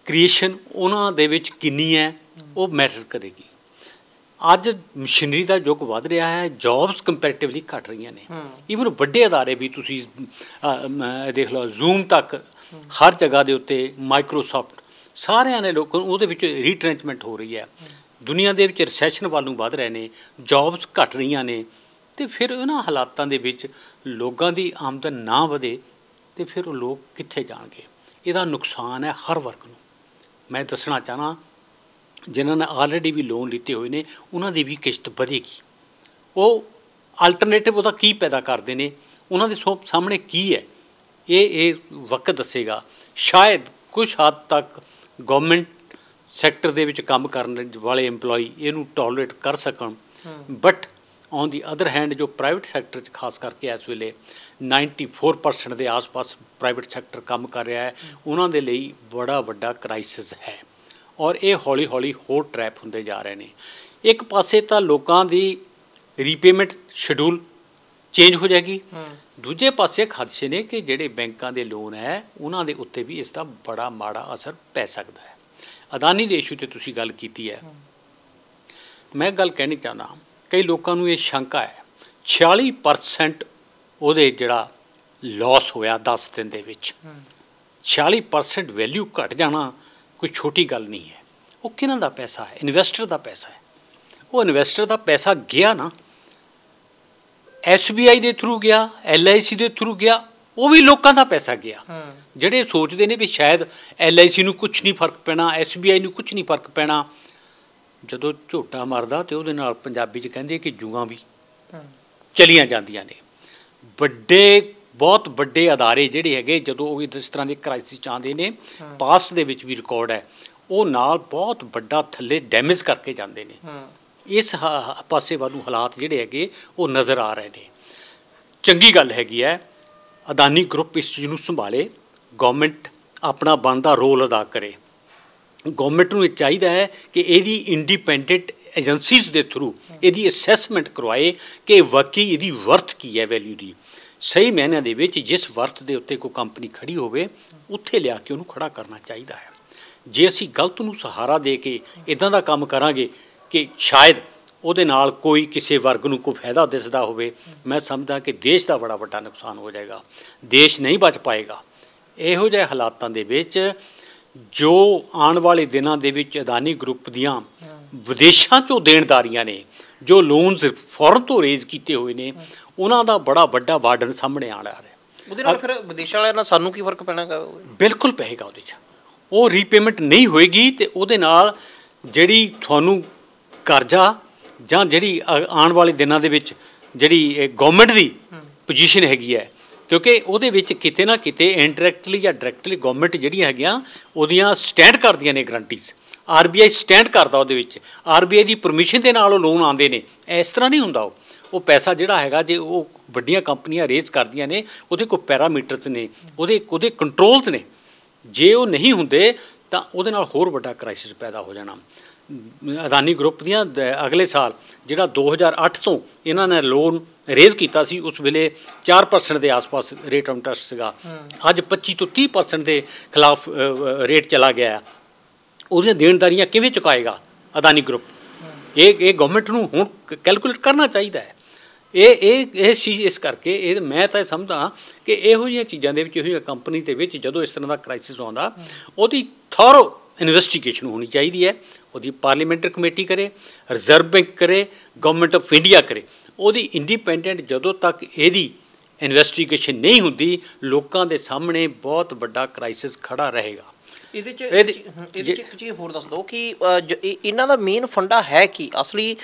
Speaker 1: ਕ੍ਰੀਏਸ਼ਨ ਉਹਨਾਂ ਦੇ ਵਿੱਚ ਕਿੰਨੀ ਹੈ ਉਹ ਮੈਟਰ ਕਰੇਗੀ ਅੱਜ ਮਸ਼ੀਨਰੀ ਦਾ ਯੁੱਗ ਵਧ ਰਿਹਾ ਹੈ ਜੌਬਸ ਕੰਪੈਰੀਟਿਵਲੀ ਘਟ ਰਹੀਆਂ ਨੇ ਇਵਨ ਵੱਡੇ ادارے ਵੀ ਤੁਸੀਂ ਦੇਖ ਲਓ ਜ਼ੂਮ ਤੱਕ ਹਰ ਜਗ੍ਹਾ ਦੇ ਉੱਤੇ ਮਾਈਕਰੋਸਾਫਟ ਸਾਰਿਆਂ ਨੇ ਲੋਕਾਂ ਉਹਦੇ ਵਿੱਚ ਰੀਟ੍ਰੈਂਚਮੈਂਟ ਹੋ ਰਹੀ ਹੈ ਦੁਨੀਆ ਦੇ ਵਿੱਚ ਰਿਸੈਸ਼ਨ ਵੱਲ ਨੂੰ ਵਧ ਰਹੇ ਨੇ ਜੌਬਸ ਘਟ ਰਹੀਆਂ ਨੇ ਤੇ ਫਿਰ ਉਹਨਾਂ ਹਾਲਾਤਾਂ ਦੇ ਵਿੱਚ ਲੋਕਾਂ ਦੀ ਆਮਦਨ ਨਾ ਵਧੇ ਤੇ ਫਿਰ ਉਹ ਲੋਕ ਕਿੱਥੇ ਜਾਣਗੇ ਇਹਦਾ ਨੁਕਸਾਨ ਹੈ ਹਰ ਵਰਗ ਨੂੰ। ਮੈਂ ਦੱਸਣਾ ਚਾਹਨਾ ਜਿਨ੍ਹਾਂ ਨੇ ਆਲਰੇਡੀ ਵੀ ਲੋਨ ਲਿੱਤੇ ਹੋਏ ਨੇ ਉਹਨਾਂ ਦੀ ਵੀ ਕਿਸ਼ਤ ਵਧੇਗੀ। ਉਹ ਆਲਟਰਨੇਟਿਵ ਉਹਦਾ ਕੀ ਪੈਦਾ ਕਰਦੇ ਨੇ ਉਹਨਾਂ ਦੇ ਸਾਹਮਣੇ ਕੀ ਹੈ? ਇਹ ਇਹ ਵਕਤ ਦੱਸੇਗਾ। ਸ਼ਾਇਦ ਕੁਝ ਹੱਦ ਤੱਕ ਗਵਰਨਮੈਂਟ ਸੈਕਟਰ ਦੇ ਵਿੱਚ ਕੰਮ ਕਰਨ ਵਾਲੇ EMPLOYE ਇਹਨੂੰ ਟੋਲਰੇਟ ਕਰ ਸਕਣ। But on the other hand ਜੋ ਪ੍ਰਾਈਵੇਟ ਸੈਕਟਰ 'ਚ ਖਾਸ ਕਰਕੇ ਇਸ ਵੇਲੇ 94% ਦੇ ਆਸ-ਪਾਸ ਪ੍ਰਾਈਵੇਟ ਸੈਕਟਰ ਕੰਮ ਕਰ ਰਿਹਾ ਹੈ ਉਹਨਾਂ ਦੇ ਲਈ ਬੜਾ ਵੱਡਾ ਕ੍ਰਾਈਸਿਸ ਹੈ। ਔਰ ਇਹ ਹੌਲੀ-ਹੌਲੀ ਹੋਰ ਟ੍ਰੈਪ ਹੁੰਦੇ ਜਾ ਰਹੇ ਨੇ। ਇੱਕ ਪਾਸੇ ਤਾਂ ਲੋਕਾਂ ਦੀ ਰੀਪੇਮੈਂਟ ਸ਼ਡਿਊਲ ਚੇਂਜ ਹੋ ਜਾਏਗੀ। ਦੂਜੇ ਪਾਸੇ ਖਦਸ਼ੇ ਨੇ ਕਿ ਜਿਹੜੇ ਬੈਂਕਾਂ ਦੇ ਲੋਨ ਹੈ ਉਹਨਾਂ ਦੇ ਉੱਤੇ ਵੀ ਇਸ ਦਾ ਬੜਾ ਮਾੜਾ ਅਸਰ ਪੈ ਸਕਦਾ ਹੈ। ਅਦਾਨੀ ਦੇ ਇਸ਼ੂ ਤੇ ਤੁਸੀਂ ਗੱਲ ਕੀਤੀ ਹੈ। ਮੈਂ ਗੱਲ ਕਹਿਣੀ ਚਾਹਨਾ ਕਈ ਲੋਕਾਂ ਨੂੰ ਇਹ ਸ਼ੰਕਾ ਹੈ। 46% ਉਹਦੇ ਜਿਹੜਾ ਲਾਸ ਹੋਇਆ 10 ਦਿਨ ਦੇ ਵਿੱਚ। 46% ਵੈਲਿਊ ਘਟ ਜਾਣਾ ਕੋਈ ਛੋਟੀ ਗੱਲ ਨਹੀਂ ਹੈ। ਉਹ ਕਿਹਨਾਂ ਦਾ ਪੈਸਾ ਹੈ? ਇਨਵੈਸਟਰ ਦਾ ਪੈਸਾ ਹੈ। ਉਹ ਇਨਵੈਸਟਰ ਦਾ ਪੈਸਾ ਗਿਆ ਨਾ SBI ਦੇ ਥਰੂ ਗਿਆ LIC ਦੇ ਥਰੂ ਗਿਆ ਉਹ ਵੀ ਲੋਕਾਂ ਦਾ ਪੈਸਾ ਗਿਆ। ਜਿਹੜੇ ਸੋਚਦੇ ਨੇ ਵੀ ਸ਼ਾਇਦ LIC ਨੂੰ ਕੁਝ ਨਹੀਂ ਫ਼ਰਕ ਪੈਣਾ SBI ਨੂੰ ਕੁਝ ਨਹੀਂ ਫ਼ਰਕ ਪੈਣਾ ਜਦੋਂ ਝੋਟਾ ਮਾਰਦਾ ਤੇ ਉਹਦੇ ਨਾਲ ਪੰਜਾਬੀ ਚ ਕਹਿੰਦੇ ਕਿ ਜੂਆਂ ਵੀ ਚਲੀਆਂ ਜਾਂਦੀਆਂ ਨੇ। ਵੱਡੇ ਬਹੁਤ ਵੱਡੇ ਅਦਾਰੇ ਜਿਹੜੇ ਹੈਗੇ ਜਦੋਂ ਉਹ ਇਸ ਤਰ੍ਹਾਂ ਦੇ ਕ੍ਰਾਈਸਿਸ ਚਾਹੁੰਦੇ ਨੇ ਪਾਸ ਦੇ ਵਿੱਚ ਵੀ ਰਿਕਾਰਡ ਹੈ। ਉਹ ਨਾਲ ਬਹੁਤ ਵੱਡਾ ਥੱਲੇ ਡੈਮੇਜ ਕਰਕੇ ਜਾਂਦੇ ਨੇ। ਇਸ ਪਾਸੇ ਵੱਲ ਨੂੰ ਹਾਲਾਤ ਜਿਹੜੇ ਹੈਗੇ ਉਹ ਨਜ਼ਰ ਆ ਰਹੇ ਨੇ। ਚੰਗੀ ਗੱਲ ਹੈਗੀ ਹੈ ਅਦਾਨੀ ਗਰੁੱਪ ਇਸ ਚੀਜ਼ ਨੂੰ ਸੰਭਾਲੇ। ਗਵਰਨਮੈਂਟ ਆਪਣਾ ਬਣਦਾ ਰੋਲ ਅਦਾ ਕਰੇ। ਗਵਰਨਮੈਂਟ ਨੂੰ ਇਹ ਚਾਹੀਦਾ ਹੈ ਕਿ ਇਹਦੀ ਇੰਡੀਪੈਂਡੈਂਟ ਏਜੰਸੀਜ਼ ਦੇ ਥਰੂ ਇਹਦੀ ਅਸੈਸਮੈਂਟ ਕਰਵਾਏ ਕਿ ਵਾਕਈ ਇਹਦੀ ਵਰਥ ਕੀ ਹੈ ਵੈਲਿਊ ਦੀ। ਸਹੀ ਮਾਇਨਿਆਂ ਦੇ ਵਿੱਚ ਜਿਸ ਵਰਥ ਦੇ ਉੱਤੇ ਕੋਈ ਕੰਪਨੀ ਖੜੀ ਹੋਵੇ, ਉੱਥੇ ਲਿਆ ਕੇ ਉਹਨੂੰ ਖੜਾ ਕਰਨਾ ਚਾਹੀਦਾ ਹੈ। ਜੇ ਅਸੀਂ ਗਲਤ ਨੂੰ ਸਹਾਰਾ ਦੇ ਕੇ ਇਦਾਂ ਦਾ ਕੰਮ ਕਰਾਂਗੇ ਕਿ ਸ਼ਾਇਦ ਉਹਦੇ ਨਾਲ ਕੋਈ ਕਿਸੇ ਵਰਗ ਨੂੰ ਕੋਈ ਫਾਇਦਾ ਦਿਸਦਾ ਹੋਵੇ, ਮੈਂ ਸਮਝਦਾ ਕਿ ਦੇਸ਼ ਦਾ ਬੜਾ ਵੱਡਾ ਨੁਕਸਾਨ ਹੋ ਜਾਏਗਾ। ਦੇਸ਼ ਨਹੀਂ ਬਚ ਪਾਏਗਾ। ਇਹੋ ਜਿਹੇ ਹਾਲਾਤਾਂ ਦੇ ਵਿੱਚ ਜੋ ਆਉਣ ਵਾਲੇ ਦਿਨਾਂ ਦੇ ਵਿੱਚ ਅਦਾਨੀ ਗਰੁੱਪ ਦੀਆਂ ਵਿਦੇਸ਼ਾਂ ਚੋਂ ਦੇਣਦਾਰੀਆਂ ਨੇ ਜੋ ਲੋਨਸ ਫੋਰਨ ਤੋਂ ਰੇਜ਼ ਕੀਤੇ ਹੋਏ ਨੇ ਉਹਨਾਂ ਦਾ ਬੜਾ ਵੱਡਾ ਵਾਰਡਨ ਸਾਹਮਣੇ ਆ ਰਿਹਾ ਹੈ।
Speaker 2: ਉਹਦੇ ਨਾਲ ਫਿਰ ਵਿਦੇਸ਼ਾਂ ਵਾਲਿਆਂ ਨਾਲ ਸਾਨੂੰ ਕੀ ਫ਼ਰਕ ਪੈਣਾਗਾ
Speaker 1: ਬਿਲਕੁਲ ਪਏਗਾ ਉਹਦੇ 'ਚ। ਉਹ ਰੀਪੇਮੈਂਟ ਨਹੀਂ ਹੋਏਗੀ ਤੇ ਉਹਦੇ ਨਾਲ ਜਿਹੜੀ ਤੁਹਾਨੂੰ ਕਰਜ਼ਾ ਜਾਂ ਜਿਹੜੀ ਆਉਣ ਵਾਲੇ ਦਿਨਾਂ ਦੇ ਵਿੱਚ ਜਿਹੜੀ ਗਵਰਨਮੈਂਟ ਦੀ ਪੋਜੀਸ਼ਨ ਹੈਗੀ ਹੈ ਕਿਉਂਕਿ ਉਹਦੇ ਵਿੱਚ ਕਿਤੇ ਨਾ ਕਿਤੇ ਇਨਡਾਇਰੈਕਟਲੀ ਜਾਂ ਡਾਇਰੈਕਟਲੀ ਗਵਰਨਮੈਂਟ ਜਿਹੜੀਆਂ ਹੈਗੀਆਂ, ਉਹਦੀਆਂ ਸਟੈਂਡ ਕਰਦੀਆਂ ਨੇ ਗਰੰਟੀਜ਼ ਆਰਬੀਆਈ ਸਟੈਂਡ ਕਰਦਾ ਉਹਦੇ ਵਿੱਚ। ਆਰਬੀਆਈ ਦੀ ਪਰਮਿਸ਼ਨ ਦੇ ਨਾਲ ਉਹ ਲੋਨ ਆਉਂਦੇ ਨੇ। ਇਸ ਤਰ੍ਹਾਂ ਨਹੀਂ ਹੁੰਦਾ ਉਹ। ਉਹ ਪੈਸਾ ਜਿਹੜਾ ਹੈਗਾ, ਜੇ ਉਹ ਵੱਡੀਆਂ ਕੰਪਨੀਆਂ ਰੇਜ਼ ਕਰਦੀਆਂ ਨੇ, ਉਹਦੇ ਕੋਈ ਪੈਰਾਮੀਟਰਸ ਨੇ, ਉਹਦੇ ਉਹਦੇ ਕੰਟਰੋਲਸ ਨੇ। ਜੇ ਉਹ ਨਹੀਂ ਹੁੰਦੇ, ਤਾਂ ਉਹਦੇ ਨਾਲ ਹੋਰ ਵੱਡਾ ਕ੍ਰਾਈਸਿਸ ਪੈਦਾ ਹੋ ਜਾਣਾ। ਅਦਾਨੀ ਗਰੁੱਪ ਦੀਆਂ ਅਗਲੇ ਸਾਲ ਜਿਹੜਾ 2008 ਤੋਂ ਇਹਨਾਂ ਨੇ ਲੋਨ ਰੇਜ਼ ਕੀਤਾ ਸੀ ਉਸ ਵੇਲੇ 4% ਦੇ ਆਸ-ਪਾਸ ਰੇਟ ਆਫ ਇੰਟਰਸਟ ਸੀਗਾ। ਅੱਜ 25 ਤੋਂ 30% ਦੇ ਖਿਲਾਫ ਰੇਟ ਚਲਾ ਗਿਆ। ਉਹਦੀਆਂ ਦੇਣਦਾਰੀਆਂ ਕਿਵੇਂ ਚੁਕਾਏਗਾ ਅਦਾਨੀ ਗਰੁੱਪ? ਇਹ ਇਹ ਗਵਰਨਮੈਂਟ ਨੂੰ ਹੁਣ ਕੈਲਕੂਲੇਟ ਕਰਨਾ ਚਾਹੀਦਾ ਹੈ। ਇਹ ਇਹ ਇਹ ਚੀਜ਼ ਇਸ ਕਰਕੇ ਇਹ ਮੈਂ ਤਾਂ ਸਮਝਦਾ ਕਿ ਇਹੋ ਜਿਹੀਆਂ ਚੀਜ਼ਾਂ ਦੇ ਵਿੱਚ ਇਹੋ ਜਿਹੀਆਂ ਕੰਪਨੀ ਦੇ ਵਿੱਚ ਜਦੋਂ ਇਸ ਤਰ੍ਹਾਂ ਦਾ ਕ੍ਰਾਈਸਿਸ ਆਉਂਦਾ ਉਹਦੀ ਥੋਰੋ ਇਨਵੈਸਟੀਗੇਸ਼ਨ ਹੋਣੀ ਚਾਹੀਦੀ ਹੈ ਉਹਦੀ ਪਾਰਲੀਮੈਂਟਰੀ ਕਮੇਟੀ ਕਰੇ ਰਿਜ਼ਰਵ ਬੈਂਕ ਕਰੇ ਗਵਰਨਮੈਂਟ ਆਫ ਇੰਡੀਆ ਕਰੇ। ਉਹਦੀ ਇੰਡੀਪੈਂਡੈਂਟ ਜਦੋਂ ਤੱਕ ਇਹਦੀ ਇਨਵੈਸਟੀਗੇਸ਼ਨ ਨਹੀਂ ਹੁੰਦੀ ਲੋਕਾਂ ਦੇ ਸਾਹਮਣੇ ਬਹੁਤ ਵੱਡਾ ਕ੍ਰਾਈਸਿਸ ਖੜਾ ਰਹੇਗਾ।
Speaker 2: ਇਹਦੇ ਚ
Speaker 1: ਇਹਦੇ-
Speaker 2: ਚ ਚੀਜ਼ ਹੋਰ ਦੱਸ ਦਿਓ ਕਿ ਇਹਨਾਂ ਦਾ ਮੇਨ ਫੰਡਾ ਹੈ ਕੀ? ਅਸਲੀ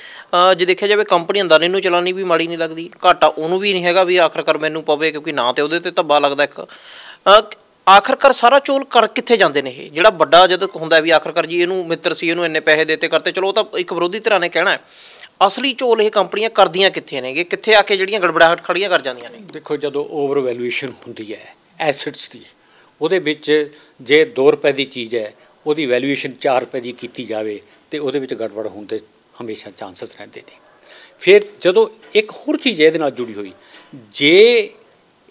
Speaker 2: ਜੇ ਦੇਖਿਆ ਜਾਵੇ ਕੰਪਨੀ ਅੰਦਰ ਨੂੰ ਚਲਾਉਣੀ ਵੀ ਮਾੜੀ ਨਹੀਂ ਲੱਗਦੀ ਘਾਟਾ ਉਹਨੂੰ ਵੀ ਨਹੀਂ ਹੈਗਾ ਵੀ ਆਖਰਕਾਰ ਮੈਨੂੰ ਪਵੇ ਕਿਉਂਕਿ ਨਾ ਤੇ ਉਹਦੇ ਤੇ ਧੱਬਾ ਲੱਗਦਾ ਇੱਕ। ਆਖਰਕਾਰ ਸਾਰਾ ਚੋਲ ਕਰ ਕਿੱਥੇ ਜਾਂਦੇ ਨੇ ਇਹ? ਜਿਹੜਾ ਵੱਡਾ ਜਦ ਹੁੰਦਾ ਵੀ ਆਖਰਕਾਰ ਜੀ ਇਹਨੂੰ ਮਿੱਤਰ ਸੀ, ਇਹਨੂੰ ਇੰਨੇ ਪੈਸੇ ਦੇਤੇ ਕਰਤੇ, ਚਲੋ ਉਹ ਤਾਂ ਇੱਕ ਵਿਰੋਧੀ ਧਿਰਾਂ ਨੇ ਕਹਿਣਾ ਹੈ। ਅਸਲੀ ਚੋਲ ਇਹ ਕੰਪਨੀਆਂ ਕਰਦੀਆਂ ਕਿੱਥੇ ਨੇਗੇ? ਕਿੱਥੇ ਆ ਕੇ ਜਿਹੜੀਆਂ ਗੜਬੜਾਹਟ ਖੜੀਆਂ ਕਰ ਜਾਂਦੀਆਂ ਨੇ?
Speaker 1: ਦੇਖੋ, ਜਦੋਂ ਓਵਰ ਵੈਲੂਏਸ਼ਨ ਹੁੰਦੀ ਹੈ ਐਸੈਟਸ ਦੀ, ਉਹਦੇ ਵਿੱਚ ਜੇ 2 ਰੁਪਏ ਦੀ ਚੀਜ਼ ਹੈ, ਉਹਦੀ ਵੈਲੂਏਸ਼ਨ 4 ਰੁਪਏ ਦੀ ਕੀਤੀ ਜਾਵੇ ਤੇ ਉਹਦੇ ਵਿੱਚ ਗੜਬੜ ਹੋਣ ਦੇ ਹਮੇਸ਼ਾ ਚਾਂਸਸ ਰਹਿੰਦੇ ਨੇ। ਫਿਰ ਜਦੋਂ ਇੱਕ ਹੋਰ ਚੀਜ਼ ਇਹਦੇ ਨਾਲ ਜੁੜੀ ਹੋਈ, ਜੇ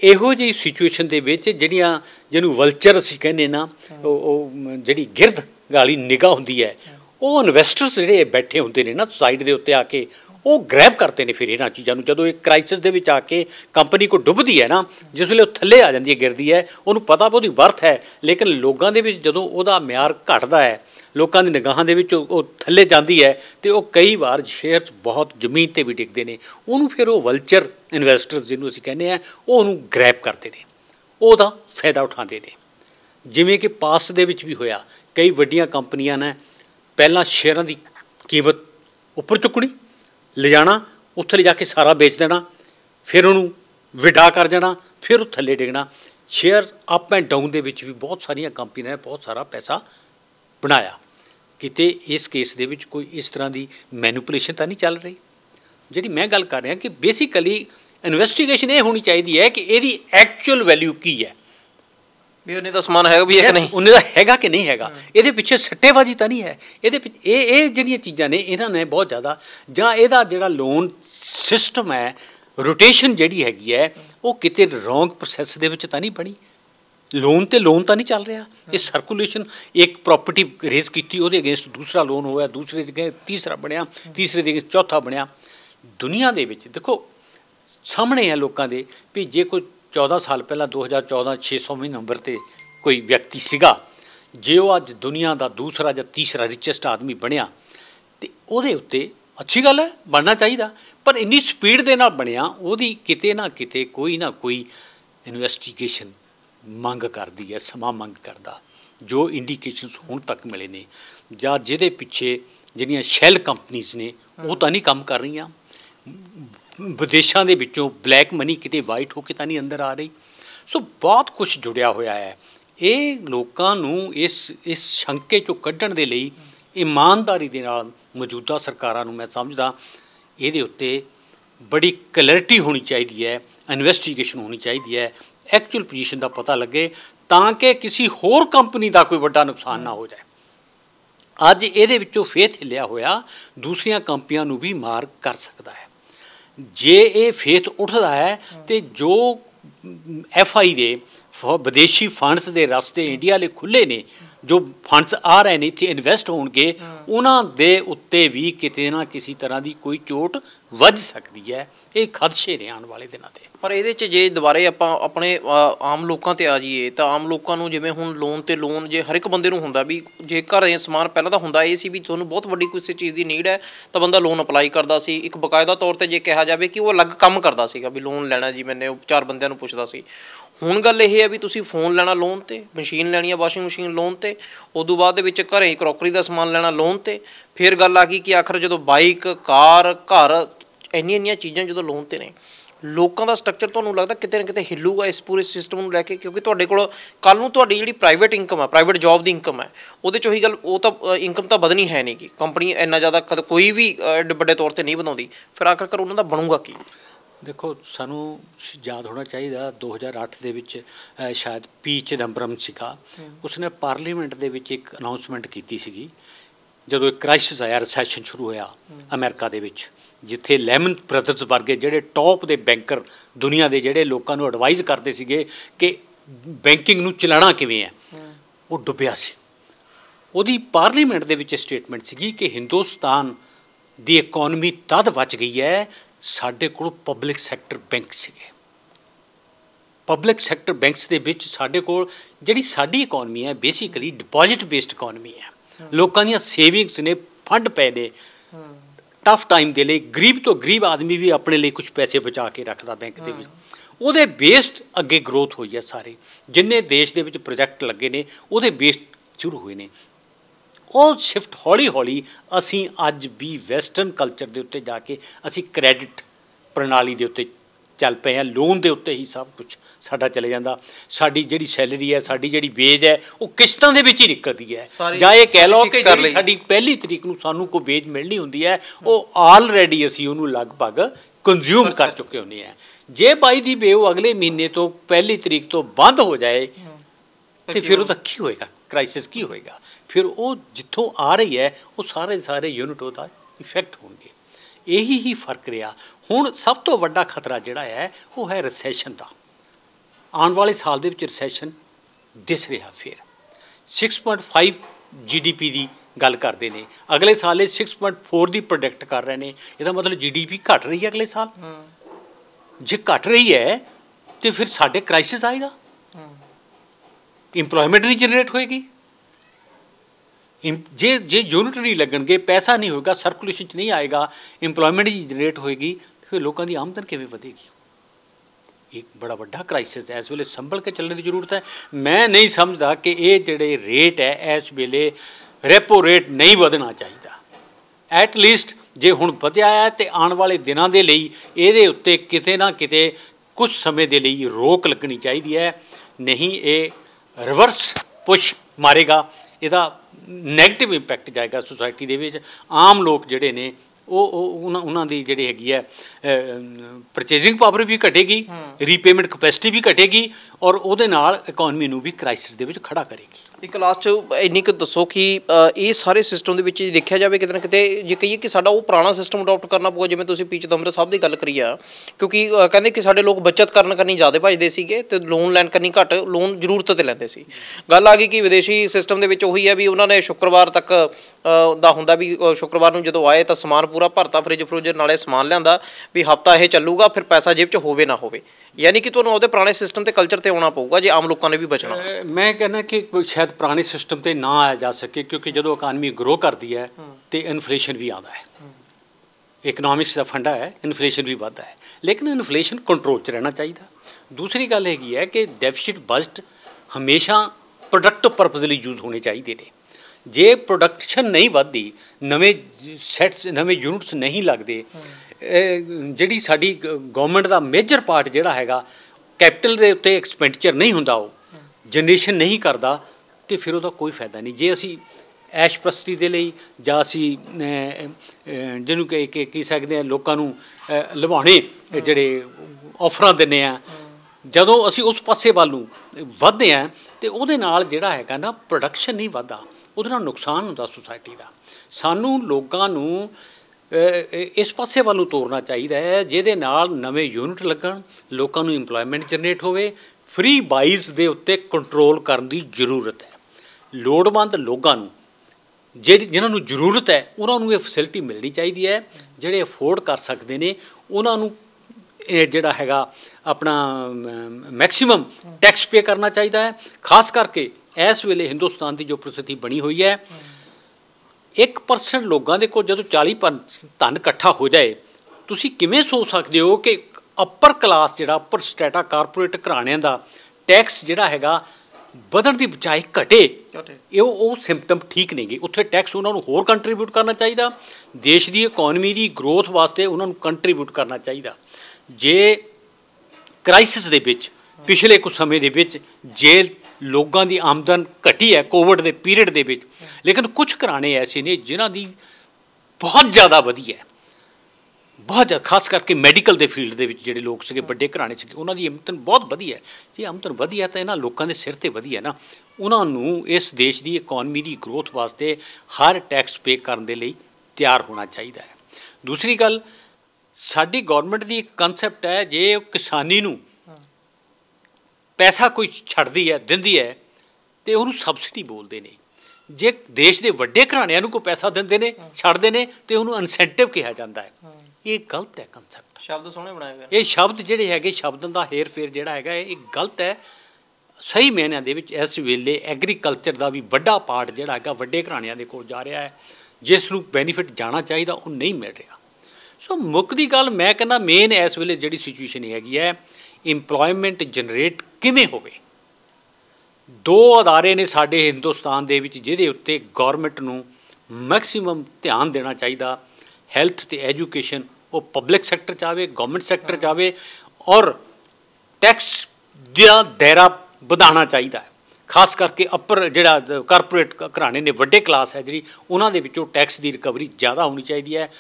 Speaker 1: ਇਹੋ ਜਿਹੀ ਸਿਚੁਏਸ਼ਨ ਦੇ ਵਿੱਚ ਜਿਹੜੀਆਂ ਜਿਹਨੂੰ ਵਲਚਰ ਅਸੀਂ ਕਹਿੰਦੇ ਨਾ, ਉਹ ਉਹ, ਜਿਹੜੀ ਗਿਰਦ ਗਾਲੀ ਨਿਗਾਹ ਹੁੰਦੀ ਹੈ, ਉਹ ਇਨਵੈਸਟਰਸ ਜਿਹੜੇ ਬੈਠੇ ਹੁੰਦੇ ਨੇ ਨਾ ਸਾਈਡ ਦੇ ਉੱਤੇ ਆ ਕੇ, ਉਹ ਗ੍ਰੈਬ ਕਰਦੇ ਨੇ ਫਿਰ ਇਹਨਾਂ ਚੀਜ਼ਾਂ ਨੂੰ। ਜਦੋਂ ਇਹ ਕ੍ਰਾਈਸਿਸ ਦੇ ਵਿੱਚ ਆ ਕੇ ਕੰਪਨੀ ਕੋ ਡੁੱਬਦੀ ਹੈ ਨਾ, ਜਿਸ ਵੇਲੇ ਉਹ ਥੱਲੇ ਆ ਜਾਂਦੀ ਹੈ ਗਿਰਦੀ ਹੈ, ਉਹਨੂੰ ਪਤਾ ਵੀ ਉਹਦੀ ਵਰਥ ਹੈ, ਲੇਕਿਨ ਲੋਕਾਂ ਦੇ ਵਿੱਚ ਜਦੋਂ ਉਹਦਾ ਮਿਆਰ ਘਟਦਾ ਹੈ ਲੋਕਾਂ ਦੀ ਨਿਗਾਹਾਂ ਦੇ ਵਿੱਚ ਉਹ ਥੱਲੇ ਜਾਂਦੀ ਹੈ ਤੇ ਉਹ ਕਈ ਵਾਰ ਸ਼ੇਅਰਸ ਬਹੁਤ ਜ਼ਮੀਨ ਤੇ ਵੀ ਡਿੱਗਦੇ ਨੇ। ਉਹਨੂੰ ਫਿਰ ਉਹ ਵਲਚਰ ਇਨਵੈਸਟਰਸ ਜਿਹਨੂੰ ਅਸੀਂ ਕਹਿੰਦੇ ਆ ਉਹ ਉਹਨੂੰ ਗ੍ਰੈਬ ਕਰਦੇ ਨੇ। ਉਹਦਾ ਫਾਇਦਾ ਉਠਾਉਂਦੇ ਨੇ। ਜਿਵੇਂ ਕਿ ਪਾਸਟ ਦੇ ਵਿੱਚ ਵੀ ਹੋਇਆ, ਕਈ ਵੱਡੀਆਂ ਕੰਪਨੀਆਂ ਨੇ ਪਹਿਲਾਂ ਸ਼ੇਅਰਾਂ ਦੀ ਕੀਮਤ ਉੱਪਰ ਚੁੱਕਣੀ, ਲਿਜਾਣਾ, ਉੱਥੇ ਲਿਜਾ ਕੇ ਸਾਰਾ ਵੇਚ ਦੇਣਾ, ਫਿਰ ਉਹਨੂੰ ਵਿਡਾ ਕਰ ਜਾਣਾ ਫਿਰ ਉਹ ਥੱਲੇ ਡਿੱਗਣਾ। ਸ਼ੇਅਰ ਅਪ ਐਂਡ ਡਾਊਨ ਦੇ ਵਿੱਚ ਵੀ ਬਹੁਤ ਸਾਰੀਆਂ ਕੰਪਨੀਆਂ ਨੇ, ਬਹੁਤ ਸਾਰਾ ਪੈਸਾ ਬਣਾਇਆ। ਕਿਤੇ ਇਸ ਕੇਸ ਦੇ ਵਿੱਚ ਕੋਈ ਇਸ ਤਰ੍ਹਾਂ ਦੀ ਮੈਨੂਪੂਲੇਸ਼ਨ ਤਾਂ ਨਹੀਂ ਚੱਲ ਰਹੀ? ਜਿਹੜੀ ਮੈਂ ਗੱਲ ਕਰ ਰਿਹਾ ਕਿ ਬੇਸਿਕਲੀ ਇਨਵੈਸਟੀਗੇਸ਼ਨ ਇਹ ਹੋਣੀ ਚਾਹੀਦੀ ਹੈ ਕਿ ਇਹਦੀ ਐਕਚੁਅਲ ਵੈਲਿਊ ਕੀ ਹੈ।
Speaker 2: ਵੀ ਉਹਨੇ ਤਾਂ ਸਮਾਨ ਹੈਗਾ ਵੀ ਹੈ ਕਿ ਨਹੀਂ?
Speaker 1: ਉਹਨੇ ਦਾ ਹੈਗਾ ਕਿ ਨਹੀਂ ਹੈਗਾ। ਇਹਦੇ ਪਿੱਛੇ ਸੱਟੇਬਾਜ਼ੀ ਤਾਂ ਨਹੀਂ ਹੈ। ਇਹਦੇ ਵਿੱਚ ਇਹ ਇਹ ਜਿਹੜੀਆਂ ਚੀਜ਼ਾਂ ਨੇ ਇਹਨਾਂ ਨੇ ਬਹੁਤ ਜ਼ਿਆਦਾ ਜਾਂ ਇਹਦਾ ਜਿਹੜਾ ਲੋਨ ਸਿਸਟਮ ਹੈ ਰੋਟੇਸ਼ਨ ਜਿਹੜੀ ਹੈਗੀ ਹੈ ਉਹ ਕਿਤੇ ਰੋਂਗ ਪ੍ਰੋਸੈਸ ਦੇ ਵਿੱਚ ਤਾਂ ਨਹੀਂ ਬਣੀ। ਲੋਨ ਤੇ ਲੋਨ ਤਾਂ ਨਹੀਂ ਚੱਲ ਰਿਹਾ। ਇਹ ਸਰਕੂਲੇਸ਼ਨ ਇੱਕ ਪ੍ਰਾਪਰਟੀ ਰੇਜ਼ ਕੀਤੀ, ਉਹਦੇ ਅਗੇਂਸਟ ਦੂਸਰਾ ਲੋਨ ਹੋਇਆ, ਦੂਸਰੇ ਦੇ against ਤੀਸਰਾ ਬਣਿਆ, ਤੀਸਰੇ ਦੇ against ਚੌਥਾ ਬਣਿਆ। ਦੁਨੀਆ ਦੇ ਵਿੱਚ ਦੇਖੋ, ਸਾਹਮਣੇ ਹੈ ਲੋਕਾਂ ਦੇ ਵੀ ਜੇ ਕੋਈ 14 ਸਾਲ ਪਹਿਲਾਂ 2014 600ਵੇਂ ਨੰਬਰ ਤੇ ਕੋਈ ਵਿਅਕਤੀ ਸੀਗਾ, ਜੇ ਉਹ ਅੱਜ ਦੁਨੀਆ ਦਾ ਦੂਸਰਾ ਜਾਂ ਤੀਸਰਾ ਰਿਚੈਸਟ ਆਦਮੀ ਬਣਿਆ, ਤੇ ਉਹਦੇ ਉੱਤੇ ਅੱਛੀ ਗੱਲ ਹੈ, ਬਣਨਾ ਚਾਹੀਦਾ। ਪਰ ਇੰਨੀ ਸਪੀਡ ਦੇ ਨਾਲ ਬਣਿਆ, ਉਹਦੀ ਕਿਤੇ ਨਾ ਕਿਤੇ ਕੋਈ ਨਾ ਕੋਈ ਇਨਵੈਸਟੀਗੇਸ਼ਨ ਮੰਗ ਕਰਦੀ ਹੈ, ਸਮਾਂ ਮੰਗ ਕਰਦਾ। ਜੋ ਇੰਡੀਕੇਸ਼ਨਸ ਹੁਣ ਤੱਕ ਮਿਲੇ ਨੇ, ਜਾਂ ਜਿਹਦੇ ਪਿੱਛੇ ਜਿਹੜੀਆਂ ਸ਼ੈਲ ਕੰਪਨੀਆਂ ਨੇ, ਉਹ ਤਾਂ ਨਹੀਂ ਕੰਮ ਕਰ ਰਹੀਆਂ। ਵਿਦੇਸ਼ਾਂ ਦੇ ਵਿੱਚੋਂ ਬਲੈਕ ਮਨੀ ਕਿਤੇ ਵਾਈਟ ਹੋ ਕੇ ਤਾਂ ਨਹੀਂ ਅੰਦਰ ਆ ਰਹੀ। ਸੋ ਬਹੁਤ ਕੁਝ ਜੁੜਿਆ ਹੋਇਆ ਹੈ। ਇਹ ਲੋਕਾਂ ਨੂੰ ਇਸ ਇਸ ਸ਼ੰਕੇ ਚੋਂ ਕੱਢਣ ਦੇ ਲਈ ਇਮਾਨਦਾਰੀ ਦੇ ਨਾਲ ਮੌਜੂਦਾ ਸਰਕਾਰਾਂ ਨੂੰ ਮੈਂ ਸਮਝਦਾ, ਇਹਦੇ ਉੱਤੇ ਬੜੀ ਕਲੈਰਿਟੀ ਹੋਣੀ ਚਾਹੀਦੀ ਹੈ ਇਨਵੈਸਟੀਗੇਸ਼ਨ ਹੋਣੀ ਚਾਹੀਦੀ ਹੈ। ਐਕਚੁਅਲ ਪੋਜੀਸ਼ਨ ਦਾ ਪਤਾ ਲੱਗੇ ਤਾਂ ਕਿ ਕਿਸੇ ਹੋਰ ਕੰਪਨੀ ਦਾ ਕੋਈ ਵੱਡਾ ਨੁਕਸਾਨ ਨਾ ਹੋ ਜਾਏ। ਅੱਜ ਇਹਦੇ ਵਿੱਚੋਂ ਫੇਥ ਹਿੱਲਿਆ ਹੋਇਆ ਦੂਸਰੀਆਂ ਕੰਪਨੀਆਂ ਨੂੰ ਵੀ ਮਾਰ ਕਰ ਸਕਦਾ ਹੈ। ਜੇ ਇਹ ਫੇਥ ਉੱਠਦਾ ਹੈ ਤੇ ਜੋ ਐਫ ਆਈ ਦੇ ਵਿਦੇਸ਼ੀ ਫੰਡਸ ਦੇ ਰਸਤੇ ਇੰਡੀਆ ਲਈ ਖੁੱਲੇ ਨੇ ਜੋ ਫੰਡਸ ਆ ਰਹੇ ਨੇ ਇੱਥੇ ਇਨਵੈਸਟ ਹੋਣਗੇ ਉਹਨਾਂ ਦੇ ਉੱਤੇ ਵੀ ਕਿਤੇ ਨਾ ਕਿਸੇ ਤਰ੍ਹਾਂ ਦੀ ਕੋਈ ਚੋਟ ਵੱਜ ਸਕਦੀ ਹੈ, ਇਹ ਖਦਸ਼ੇ ਨੇ ਆਉਣ ਵਾਲੇ ਦਿਨਾਂ ਤੇ।
Speaker 2: ਪਰ ਇਹਦੇ 'ਚ ਜੇ ਦੁਬਾਰੇ ਆਪਾਂ ਆਪਣੇ ਆਮ ਲੋਕਾਂ ਤੇ ਆ ਜਾਈਏ, ਤਾਂ ਆਮ ਲੋਕਾਂ ਨੂੰ ਜਿਵੇਂ ਹੁਣ ਲੋਨ ਤੇ ਲੋਨ ਜੇ ਹਰ ਇੱਕ ਬੰਦੇ ਨੂੰ ਹੁੰਦਾ ਵੀ ਜੇ ਘਰ ਦੇ ਸਮਾਨ ਪਹਿਲਾਂ ਤਾਂ ਹੁੰਦਾ ਇਹ ਸੀ ਵੀ ਤੁਹਾਨੂੰ ਬਹੁਤ ਵੱਡੀ ਕਿਸੇ ਚੀਜ਼ ਦੀ ਨੀਡ ਹੈ, ਤਾਂ ਬੰਦਾ ਲੋਨ ਅਪਲਾਈ ਕਰਦਾ ਸੀ। ਇੱਕ ਬਕਾਇਦਾ ਤੌਰ ਤੇ ਜੇ ਕਿਹਾ ਜਾਵੇ ਕਿ ਉਹ ਅਲੱਗ ਕੰਮ ਕਰਦਾ ਸੀਗਾ ਵੀ ਲੋਨ ਲੈਣਾ ਜੀ, ਮੈਨੇ ਉਹ ਚਾਰ ਬੰਦਿਆਂ ਨੂੰ ਪੁੱਛਦਾ ਸੀ। ਹੁਣ ਗੱਲ ਇਹ ਹੈ ਵੀ ਤੁਸੀਂ ਫੋਨ ਲੈਣਾ ਲੋਨ ਤੇ ਮਸ਼ੀਨ ਲੈਣੀ ਹੈ ਵਾਸ਼ਿੰਗ ਮਸ਼ੀਨ ਲੋਨ ਤੇ, ਉਦੋਂ ਬਾਅਦ ਦੇ ਵਿੱਚ ਘਰੇ ਕਰੋਕਰੀ ਦਾ ਸਮਾਨ ਲੈਣਾ ਲੋਨ ਤੇ, ਫਿਰ ਗੱਲ ਆ ਗਈ ਕਿ ਆਖਰ ਜਦੋਂ ਬਾਈਕ ਕਾਰ ਘਰ ਇੰਨੀਆਂ ਇੰਨੀਆਂ ਚੀਜ਼ਾਂ ਜਦੋਂ ਲੋਨ ਤੇ ਨੇ ਲੋਕਾਂ ਦਾ ਸਟਰਕਚਰ ਤੁਹਾਨੂੰ ਲੱਗਦਾ ਕਿਤੇ ਨਾ ਕਿਤੇ ਹਿੱਲੂਗਾ ਇਸ ਪੂਰੇ ਸਿਸਟਮ ਨੂੰ ਲੈ ਕੇ? ਕਿਉਂਕਿ ਤੁਹਾਡੇ ਕੋਲ ਕੱਲ ਨੂੰ ਤੁਹਾਡੀ ਜਿਹੜੀ ਪ੍ਰਾਈਵੇਟ ਇਨਕਮ ਹੈ ਪ੍ਰਾਈਵੇਟ ਜੌਬ ਦੀ ਇਨਕਮ ਹੈ ਉਹਦੇ ਚ ਉਹੀ ਗੱਲ ਉਹ ਤਾਂ ਇਨਕਮ ਤਾਂ ਵਧਣੀ ਹੈ ਨਹੀਂ ਗੀ। ਕੰਪਨੀ ਇੰਨਾ ਜ਼ਿਆਦਾ ਕਦ ਕੋਈ ਵੀ ਵੱਡੇ ਤੌਰ ਤੇ ਨਹੀਂ ਬਣਾਉਂਦੀ ਫਿਰ ਆਖਰਕਾਰ ਉਹਨਾਂ ਦਾ ਬਣੂਗਾ ਕੀ?
Speaker 1: ਦੇਖੋ ਸਾਨੂੰ ਯਾਦ ਹੋਣਾ ਚਾਹੀਦਾ 2008 ਦੇ ਵਿੱਚ ਸ਼ਾਇਦ ਪੀ ਚਿਦੰਬਰਮ ਸੀਗਾ। ਉਸਨੇ ਪਾਰਲੀਮੈਂਟ ਦੇ ਵਿੱਚ ਇੱਕ ਅਨਾਉਂਸਮੈਂਟ ਕੀਤੀ ਸੀਗੀ। ਜਦੋਂ ਇੱਕ ਕ੍ਰਾਈਸਿਸ ਆਇਆ ਰਿਸੈਸ਼ਨ ਸ਼ੁਰੂ ਹੋਇਆ ਅਮਰੀਕਾ ਦੇ ਵਿੱਚ, ਜਿੱਥੇ ਲੈਮਨ ਬ੍ਰਦਰਜ਼ ਵਰਗੇ ਜਿਹੜੇ ਟੌਪ ਦੇ ਬੈਂਕਰ ਦੁਨੀਆ ਦੇ ਜਿਹੜੇ ਲੋਕਾਂ ਨੂੰ ਐਡਵਾਈਜ਼ ਕਰਦੇ ਸੀਗੇ ਕਿ ਬੈਂਕਿੰਗ ਨੂੰ ਚਲਾਉਣਾ ਕਿਵੇਂ ਹੈ, ਉਹ ਡੁੱਬਿਆ ਸੀ। ਉਹਦੀ ਪਾਰਲੀਮੈਂਟ ਦੇ ਵਿੱਚ ਸਟੇਟਮੈਂਟ ਸੀਗੀ ਕਿ ਹਿੰਦੁਸਤਾਨ ਦੀ ਇਕਨੋਮੀ ਤਦ ਬਚ ਗਈ ਹੈ, ਸਾਡੇ ਕੋਲ ਪਬਲਿਕ ਸੈਕਟਰ ਬੈਂਕ ਸੀਗੇ। ਪਬਲਿਕ ਸੈਕਟਰ ਬੈਂਕਸ ਦੇ ਵਿੱਚ ਸਾਡੇ ਕੋਲ ਜਿਹੜੀ ਸਾਡੀ ਇਕਨੋਮੀ ਹੈ ਬੇਸਿਕਲੀ ਡਿਪੋਜ਼ਿਟ ਬੇਸਡ ਇਕਨੋਮੀ ਹੈ। ਲੋਕਾਂ ਦੀਆਂ ਸੇਵਿੰਗਸ ਨੇ ਫੰਡ ਪਏ ਨੇ। ਟਫ ਟਾਈਮ ਦੇ ਲਈ ਗਰੀਬ ਤੋਂ ਗਰੀਬ ਆਦਮੀ ਵੀ ਆਪਣੇ ਲਈ ਕੁਝ ਪੈਸੇ ਬਚਾ ਕੇ ਰੱਖਦਾ ਬੈਂਕ ਦੇ ਵਿੱਚ। ਉਹਦੇ ਬੇਸਡ ਅੱਗੇ ਗਰੋਥ ਹੋਈ ਹੈ ਸਾਰੇ। ਜਿੰਨੇ ਦੇਸ਼ ਦੇ ਵਿੱਚ ਪ੍ਰੋਜੈਕਟ ਲੱਗੇ ਨੇ, ਉਹਦੇ ਬੇਸਡ ਸ਼ੁਰੂ ਹੋਏ ਨੇ। ਉਹ ਸ਼ਿਫਟ ਹੌਲੀ ਹੌਲੀ ਅਸੀਂ ਅੱਜ ਵੀ ਵੈਸਟਰਨ ਕਲਚਰ ਦੇ ਉੱਤੇ ਜਾ ਕੇ ਅਸੀਂ ਕ੍ਰੈਡਿਟ ਪ੍ਰਣਾਲੀ ਦੇ ਉੱਤੇ ਚੱਲ ਪਏ ਆ ਲੋਨ ਦੇ ਉੱਤੇ ਹੀ ਸਭ ਕੁਝ ਸਾਡਾ ਚਲੇ ਜਾਂਦਾ। ਸਾਡੀ ਜਿਹੜੀ ਸੈਲਰੀ ਹੈ ਸਾਡੀ ਜਿਹੜੀ ਵੇਜ ਹੈ ਉਹ ਕਿਸ਼ਤਾਂ ਦੇ ਵਿੱਚ ਹੀ ਨਿਕਲਦੀ ਹੈ। ਜਾਂ ਇਹ ਕਹਿ ਲਓ ਕਿ ਜਿਹੜੀ। ਸਾਡੀ ਪਹਿਲੀ ਤਰੀਕ ਨੂੰ ਸਾਨੂੰ ਕੋਈ ਵੇਜ ਮਿਲਣੀ ਹੁੰਦੀ ਹੈ ਉਹ ਆਲਰੇਡੀ ਅਸੀਂ ਉਹਨੂੰ ਲਗਭਗ ਕੰਜ਼ਿਊਮ ਕਰ ਚੁੱਕੇ ਹੁੰਦੇ ਆ ਜੇ ਬਾਈ ਦੀ ਉਹ ਅਗਲੇ ਮਹੀਨੇ ਤੋਂ ਪਹਿਲੀ ਤਰੀਕ ਤੋਂ ਬੰਦ ਹੋ ਜਾਏ ਤੇ ਫਿਰ ਉਹਦਾ ਕੀ ਹੋਏਗਾ? ਕ੍ਰਾਈਸਿਸ ਕੀ ਹੋਏਗਾ? ਫਿਰ ਉਹ ਜਿੱਥੋਂ ਆ ਰਹੀ ਹੈ ਉਹ ਸਾਰੇ ਸਾਰੇ ਯੂਨਿਟ ਉਹਦਾ ਇਫੈਕਟ ਹੋਣਗੇ। ਇਹੀ ਹੀ ਫ਼ਰਕ ਰਿਹਾ। ਹੁਣ ਸਭ ਤੋਂ ਵੱਡਾ ਖਤਰਾ ਜਿਹੜਾ ਹੈ ਉਹ ਹੈ ਰਿਸੈਸ਼ਨ ਦਾ। ਆਉਣ ਵਾਲੇ ਸਾਲ ਦੇ ਵਿੱਚ ਰਿਸੈਸ਼ਨ ਦਿਸ ਰਿਹਾ ਫਿਰ। 6.5 ਜੀਡੀਪੀ ਦੀ ਗੱਲ ਕਰਦੇ ਨੇ। ਅਗਲੇ ਸਾਲ ਇਹ 6.4 ਦੀ ਪ੍ਰੋਡਕਟ ਕਰ ਰਹੇ ਨੇ। ਇਹਦਾ ਮਤਲਬ ਜੀਡੀਪੀ ਘਟ ਰਹੀ ਹੈ ਅਗਲੇ ਸਾਲ? ਜੇ ਘਟ ਰਹੀ ਹੈ ਤੇ ਫਿਰ ਸਾਡੇ ਕ੍ਰਾਈਸਿਸ ਆਏਗਾ। ਇੰਪਲੋਇਮੈਂਟ ਨਹੀਂ ਜਨਰੇਟ ਹੋਏਗੀ। ਜੇ ਜੇ ਯੂਨਿਟ ਨਹੀਂ ਲੱਗਣਗੇ, ਪੈਸਾ ਨਹੀਂ ਹੋਏਗਾ ਸਰਕੂਲੇਸ਼ਨ ਚ ਨਹੀਂ ਆਏਗਾ ਇੰਪਲੋਇਮੈਂਟ ਜਨਰੇਟ ਹੋਏਗੀ ਫਿਰ ਲੋਕਾਂ ਦੀ ਆਮਦਨ ਕਿਵੇਂ ਵਧੇਗੀ? ਇੱਕ ਬੜਾ ਵੱਡਾ ਕ੍ਰਾਈਸਿਸ ਹੈ। ਇਸ ਵੇਲੇ ਸੰਭਲ ਕੇ ਚੱਲਣ ਦੀ ਜ਼ਰੂਰਤ ਹੈ। ਮੈਂ ਨਹੀਂ ਸਮਝਦਾ ਕਿ ਇਹ ਜਿਹੜੇ ਰੇਟ ਹੈ, ਇਸ ਵੇਲੇ ਰੈਪੋ ਰੇਟ ਨਹੀਂ ਵਧਣਾ ਚਾਹੀਦਾ। ਐਟ ਲੀਸਟ ਜੇ ਹੁਣ ਵਧਿਆ ਹੈ, ਤੇ ਆਉਣ ਵਾਲੇ ਦਿਨਾਂ ਦੇ ਲਈ ਇਹਦੇ ਉੱਤੇ ਕਿਤੇ ਨਾ ਕਿਤੇ ਕੁਝ ਸਮੇਂ ਦੇ ਲਈ ਰੋਕ ਲੱਗਣੀ ਚਾਹੀਦੀ ਹੈ। ਨਹੀਂ, ਇਹ ਰਿਵਰਸ ਪੁਸ਼ ਮਾਰੇਗਾ। ਇਹਦਾ 네ਗੇਟਿਵ ਇੰਪੈਕਟ ਜਾਏਗਾ ਸੋਸਾਇਟੀ ਦੇ ਵਿੱਚ। ਆਮ ਲੋਕ ਜਿਹੜੇ ਨੇ ਉਹ ਉਹ ਉਹਨਾਂ ਉਹਨਾਂ ਦੀ ਜਿਹੜੀ ਹੈਗੀ ਹੈ ਪਰਚੇਜ਼ਿੰਗ ਪਾਵਰ ਵੀ ਘਟੇਗੀ ਰੀਪੇਮੈਂਟ ਕਪੈਸਿਟੀ ਵੀ ਘਟੇਗੀ ਔਰ ਉਹਦੇ ਨਾਲ ਇਕਨੋਮੀ ਨੂੰ ਵੀ ਕ੍ਰਾਈਸਿਸ ਦੇ ਵਿੱਚ ਖੜਾ ਕਰੇਗੀ।
Speaker 2: ਇੱਕ ਲਾਸਟ ਚ ਇੰਨੀ ਕੁ ਦੱਸੋ ਕਿ ਇਹ ਸਾਰੇ ਸਿਸਟਮ ਦੇ ਵਿੱਚ ਦੇਖਿਆ ਜਾਵੇ ਕਿਤੇ ਨਾ ਕਿਤੇ, ਜੇ ਕਹੀਏ ਕਿ ਸਾਡਾ ਉਹ ਪੁਰਾਣਾ ਸਿਸਟਮ ਅਡਾਪਟ ਕਰਨਾ ਪਊਗਾ, ਜਿਵੇਂ ਤੁਸੀਂ ਪੀ ਚਦੰਬਰ ਸਾਹਿਬ ਦੀ ਗੱਲ ਕਰੀ ਆ, ਕਿਉਂਕਿ ਕਹਿੰਦੇ ਕਿ ਸਾਡੇ ਲੋਕ ਬਚਤ ਕਰਨ ਕਰਨੀ ਜ਼ਿਆਦਾ ਭਜਦੇ ਸੀਗੇ ਤੇ ਲੋਨ ਲੈਣ ਕਰਨੀ ਘੱਟ ਲੋਨ ਜ਼ਰੂਰਤ ਤੇ ਲੈਂਦੇ ਸੀ। ਗੱਲ ਆ ਗਈ ਕਿ ਵਿਦੇਸ਼ੀ ਸਿਸਟਮ ਦੇ ਵਿੱਚ ਉਹੀ ਹੈ ਵੀ ਉਹਨਾਂ ਨੇ ਸ਼ੁੱਕਰਵਾਰ ਤੱਕ ਦਾ ਹੁੰਦਾ ਵੀ ਸ਼ੁੱਕਰਵਾਰ ਨੂੰ ਜਦੋਂ ਆਏ ਤਾਂ ਸਮਾਨ ਪੂਰਾ ਭਰਤਾ ਫ੍ਰਿਜ ਫਰੂਜ ਨਾਲੇ ਸਮਾਨ ਲਿਆਂਦਾ, ਵੀ ਹਫਤਾ ਇਹ ਚੱਲੂਗਾ, ਫਿਰ ਪੈਸਾ ਜੇਬ 'ਚ ਹੋਵੇ ਨਾ ਹੋਵੇ। ਯਾਨੀ ਕਿ ਤੁਹਾਨੂੰ ਉਹਦੇ ਪੁਰਾਣੇ ਸਿਸਟਮ ਤੇ ਕਲਚਰ ਤੇ ਆਉਣਾ ਪਊਗਾ ਜੇ ਆਮ ਲੋਕਾਂ ਨੇ ਵੀ ਬਚਣਾ।
Speaker 1: ਮੈਂ ਕਹਿੰਦਾ ਕਿ ਕੋਈ ਸ਼ਾਇਦ ਪੁਰਾਣੇ ਸਿਸਟਮ ਤੇ ਨਾ ਆਇਆ ਜਾ ਸਕੇ ਕਿਉਂਕਿ ਜਦੋਂ ਇਕਾਨਮੀ ਗਰੋ ਕਰਦੀ ਹੈ ਤੇ ਇਨਫਲੇਸ਼ਨ ਵੀ ਆਉਂਦਾ ਹੈ। ਇਕਨੋਮਿਕਸ ਦਾ ਫੰਡਾ ਹੈ ਇਨਫਲੇਸ਼ਨ ਵੀ ਵੱਧਦਾ ਹੈ। ਲੇਕਿਨ ਇਨਫਲੇਸ਼ਨ ਕੰਟਰੋਲ 'ਚ ਰਹਿਣਾ ਚਾਹੀਦਾ। ਦੂਸਰੀ ਗੱਲ ਹੈਗੀ ਹੈ ਕਿ ਡੈਫਿਸਿਟ ਬਜਟ ਹਮੇਸ਼ਾ ਪ੍ਰੋਡਕਟਿਵ ਪਰਪਸ ਲਈ ਯੂਜ਼ ਹੋਣੇ ਚਾਹੀਦੇ ਨੇ। ਜੇ ਪ੍ਰੋਡਕਸ਼ਨ ਨਹੀਂ ਵੱਧਦੀ ਨਵੇਂ ਸੈਟਸ ਨਵੇਂ ਯੂਨਿਟਸ ਨਹੀਂ ਲੱਗਦੇ ਜਿਹੜੀ ਸਾਡੀ ਗਵਰਨਮੈਂਟ ਦਾ ਮੇਜਰ ਪਾਰਟ ਜਿਹੜਾ ਹੈਗਾ ਕੈਪੀਟਲ ਦੇ ਉੱਤੇ ਐਕਸਪੈਂਡੀਚਰ ਨਹੀਂ ਹੁੰਦਾ ਉਹ ਜਨਰੇਸ਼ਨ ਨਹੀਂ ਕਰਦਾ, ਤੇ ਫਿਰ ਉਹਦਾ ਕੋਈ ਫਾਇਦਾ ਨਹੀਂ। ਜੇ ਅਸੀਂ ਐਸ਼ ਪ੍ਰਸਤੀ ਦੇ ਲਈ ਜਾਂ ਅਸੀਂ ਜਿਹਨੂੰ ਕਿ ਕਿ ਕੀ ਸਕਦੇ ਆ ਲੋਕਾਂ ਨੂੰ ਲਵਾਉਣੇ ਜਿਹੜੇ ਆਫਰਾਂ ਦਿੰਨੇ ਆ ਜਦੋਂ ਅਸੀਂ ਉਸ ਪਾਸੇ ਵੱਲ ਨੂੰ ਵਧਦੇ ਆ ਤੇ ਉਹਦੇ ਨਾਲ ਜਿਹੜਾ ਹੈਗਾ ਨਾ ਪ੍ਰੋਡਕਸ਼ਨ ਨਹੀਂ ਵਧਦਾ, ਉਹਦੇ ਨਾਲ ਨੁਕਸਾਨ ਹੁੰਦਾ ਸੁਸਾਇਟੀ ਦਾ। ਸਾਨੂੰ ਲੋਕਾਂ ਨੂੰ ਇਸ ਪਾਸੇ ਵੱਲ ਨੂੰ ਤੋਰਨਾ ਚਾਹੀਦਾ ਹੈ, ਜਿਹਦੇ ਨਾਲ ਨਵੇਂ ਯੂਨਿਟ ਲੱਗਣ, ਲੋਕਾਂ ਨੂੰ EMPLOYMENT ਜਨਰੇਟ ਹੋਵੇ ਫ੍ਰੀ ਬਾਈਜ਼ ਦੇ ਉੱਤੇ ਕੰਟਰੋਲ ਕਰਨ ਦੀ ਜ਼ਰੂਰਤ ਹੈ। ਲੋੜਵੰਦ ਲੋਕਾਂ ਨੂੰ, ਜਿਹੜੀ ਜਿਨ੍ਹਾਂ ਨੂੰ ਜ਼ਰੂਰਤ ਹੈ, ਉਹਨਾਂ ਨੂੰ ਇਹ ਫੈਸਿਲਿਟੀ ਮਿਲਣੀ ਚਾਹੀਦੀ ਹੈ, ਜਿਹੜੇ ਅਫੋਰਡ ਕਰ ਸਕਦੇ ਨੇ, ਉਹਨਾਂ ਨੂੰ ਇਹ ਜਿਹੜਾ ਹੈਗਾ ਆਪਣਾ ਮੈਕਸਿਮਮ ਟੈਕਸ ਪੇ ਕਰਨਾ ਚਾਹੀਦਾ ਹੈ। ਖਾਸ ਕਰਕੇ ਇਸ ਵੇਲੇ ਹਿੰਦੁਸਤਾਨ ਦੀ ਜੋ ਪ੍ਰਸਥਿਤੀ ਬਣੀ ਹੋਈ ਹੈ 1% ਲੋਕਾਂ ਦੇ ਕੋਲ ਜਦੋਂ 40% ਧਨ ਇਕੱਠਾ ਹੋ ਜਾਏ ਤੁਸੀਂ ਕਿਵੇਂ ਸੋਚ ਸਕਦੇ ਹੋ ਕਿ ਅਪਰ ਕਲਾਸ ਜਿਹੜਾ ਅਪਰ ਸਟੇਟਾ ਕਾਰਪੋਰੇਟ ਘਰਾਣਿਆਂ ਦਾ ਟੈਕਸ ਜਿਹੜਾ ਹੈਗਾ ਵਧਣ ਦੀ ਬਜਾਏ ਘਟੇ? ਇਹ ਉਹ ਸਿੰਪਟਮ ਠੀਕ ਨੇਗੇ। ਉੱਥੇ ਟੈਕਸ ਉਹਨਾਂ ਨੂੰ ਹੋਰ ਕੰਟਰੀਬਿਊਟ ਕਰਨਾ ਚਾਹੀਦਾ। ਦੇਸ਼ ਦੀ ਇਕਨੋਮੀ ਦੀ ਗਰੋਥ ਵਾਸਤੇ ਉਹਨਾਂ ਨੂੰ ਕੰਟਰੀਬਿਊਟ ਕਰਨਾ ਚਾਹੀਦਾ। ਜੇ ਕ੍ਰਾਈਸਿਸ ਦੇ ਵਿੱਚ ਪਿਛਲੇ ਕੁਝ ਸਮੇਂ ਦੇ ਵਿੱਚ ਜੇ ਲੋਕਾਂ ਦੀ ਆਮਦਨ ਘਟੀ ਹੈ ਕੋਵਿਡ ਦੇ ਪੀਰੀਅਡ ਦੇ ਵਿੱਚ। ਲੇਕਿਨ ਕੁਝ ਘਰਾਣੇ ਐਸੇ ਨੇ ਜਿਨ੍ਹਾਂ ਦੀ ਬਹੁਤ ਜ਼ਿਆਦਾ ਵਧੀ ਹੈ। ਬਹੁਤ ਜ਼ਿਆਦਾ, ਖਾਸ ਕਰਕੇ ਮੈਡੀਕਲ ਦੇ ਫੀਲਡ ਦੇ ਵਿੱਚ ਜਿਹੜੇ ਲੋਕ ਸੀਗੇ, ਵੱਡੇ ਘਰਾਣੇ ਸੀਗੇ, ਉਹਨਾਂ ਦੀ ਆਮਦਨ ਬਹੁਤ ਵਧੀਆ ਹੈ। ਜੇ ਆਮਦਨ ਵਧੀਆ ਤਾਂ ਇਹਨਾਂ ਲੋਕਾਂ ਦੇ ਸਿਰ ਤੇ ਵਧੀਆ ਨਾ। ਉਹਨਾਂ ਨੂੰ ਇਸ ਦੇਸ਼ ਦੀ ਇਕਨੋਮੀ ਦੀ ਗਰੋਥ ਵਾਸਤੇ ਹਰ ਟੈਕਸ ਪੇ ਕਰਨ ਦੇ ਲਈ ਤਿਆਰ ਹੋਣਾ ਚਾਹੀਦਾ ਹੈ। ਦੂਸਰੀ ਗੱਲ, ਸਾਡੀ ਗਵਰਨਮੈਂਟ ਦੀ ਇੱਕ ਕਨਸੈਪਟ ਹੈ, ਜੇ ਕਿਸਾਨੀ ਨੂੰ ਪੈਸਾ ਕੋਈ ਛੱਡਦੀ ਹੈ ਦਿੰਦੀ ਹੈ ਤੇ ਉਹਨੂੰ ਸਬਸਿਡੀ ਬੋਲਦੇ ਨੇ। ਜੇ ਦੇਸ਼ ਦੇ ਵੱਡੇ ਘਰਾਣਿਆਂ ਨੂੰ ਕੋਈ ਪੈਸਾ ਦਿੰਦੇ ਨੇ ਛੱਡਦੇ ਨੇ ਤੇ ਉਹਨੂੰ ਇਨਸੈਂਟਿਵ ਕਿਹਾ ਜਾਂਦਾ ਹੈ। ਇਹ ਗਲਤ ਹੈ ਕਨਸੈਪਟ
Speaker 2: ਸ਼ਬਦ ਸੋਹਣੇ ਬਣਾਏ ਹੋਏ
Speaker 1: ਇਹ ਸ਼ਬਦ ਜਿਹੜੇ ਹੈਗੇ ਸ਼ਬਦਾਂ ਦਾ ਹੇਰ ਫੇਰ ਜਿਹੜਾ ਹੈਗਾ ਇਹ ਗਲਤ ਹੈ। ਸਹੀ ਮਾਇਨਿਆਂ ਦੇ ਵਿੱਚ ਇਸ ਵੇਲੇ ਐਗਰੀਕਲਚਰ ਦਾ ਵੀ ਵੱਡਾ ਪਾਰਟ ਜਿਹੜਾ ਹੈਗਾ ਵੱਡੇ ਘਰਾਣਿਆਂ ਦੇ ਕੋਲ ਜਾ ਰਿਹਾ ਹੈ। ਜਿਸ ਨੂੰ ਬੈਨੀਫਿਟ ਜਾਣਾ ਚਾਹੀਦਾ ਉਹ ਨਹੀਂ ਮਿਲ ਰਿਹਾ। ਸੋ ਮੁੱਖ ਦੀ ਗੱਲ ਮੈਂ ਕਹਿੰਦਾ ਮੇਨ ਇਸ ਵੇਲੇ ਜਿਹੜੀ ਸਿਚੁਏਸ਼ਨ ਹੈਗੀ ਹੈ EMPLOYMENT ਜਨਰੇਟ ਕਿਵੇਂ ਹੋਵੇ? ਦੋ ਅਦਾਰੇ ਨੇ ਸਾਡੇ ਹਿੰਦੁਸਤਾਨ ਦੇ ਵਿੱਚ ਜਿਹਦੇ ਉੱਤੇ ਗਵਰਨਮੈਂਟ ਨੂੰ ਮੈਕਸਿਮਮ ਧਿਆਨ ਦੇਣਾ ਚਾਹੀਦਾ। ਹੈਲਥ ਤੇ ਐਜੂਕੇਸ਼ਨ ਉਹ ਪਬਲਿਕ ਸੈਕਟਰ ਚਾਵੇ ਗਵਰਨਮੈਂਟ ਸੈਕਟਰ ਚਾਵੇ ਔਰ ਟੈਕਸ ਦਾ ਦਾਇਰਾ ਵਧਾਉਣਾ ਚਾਹੀਦਾ ਹੈ। ਖਾਸ ਕਰਕੇ ਅਪਰ ਜਿਹੜਾ ਕਾਰਪੋਰੇਟ ਘਰਾਣੇ ਨੇ, ਵੱਡੇ ਕਲਾਸ ਹੈ ਜਿਹੜੀ, ਉਹਨਾਂ ਦੇ ਵਿੱਚੋਂ ਟੈਕਸ ਦੀ ਰਿਕਵਰੀ ਜ਼ਿਆਦਾ ਹੋਣੀ ਚਾਹੀਦੀ ਹੈ।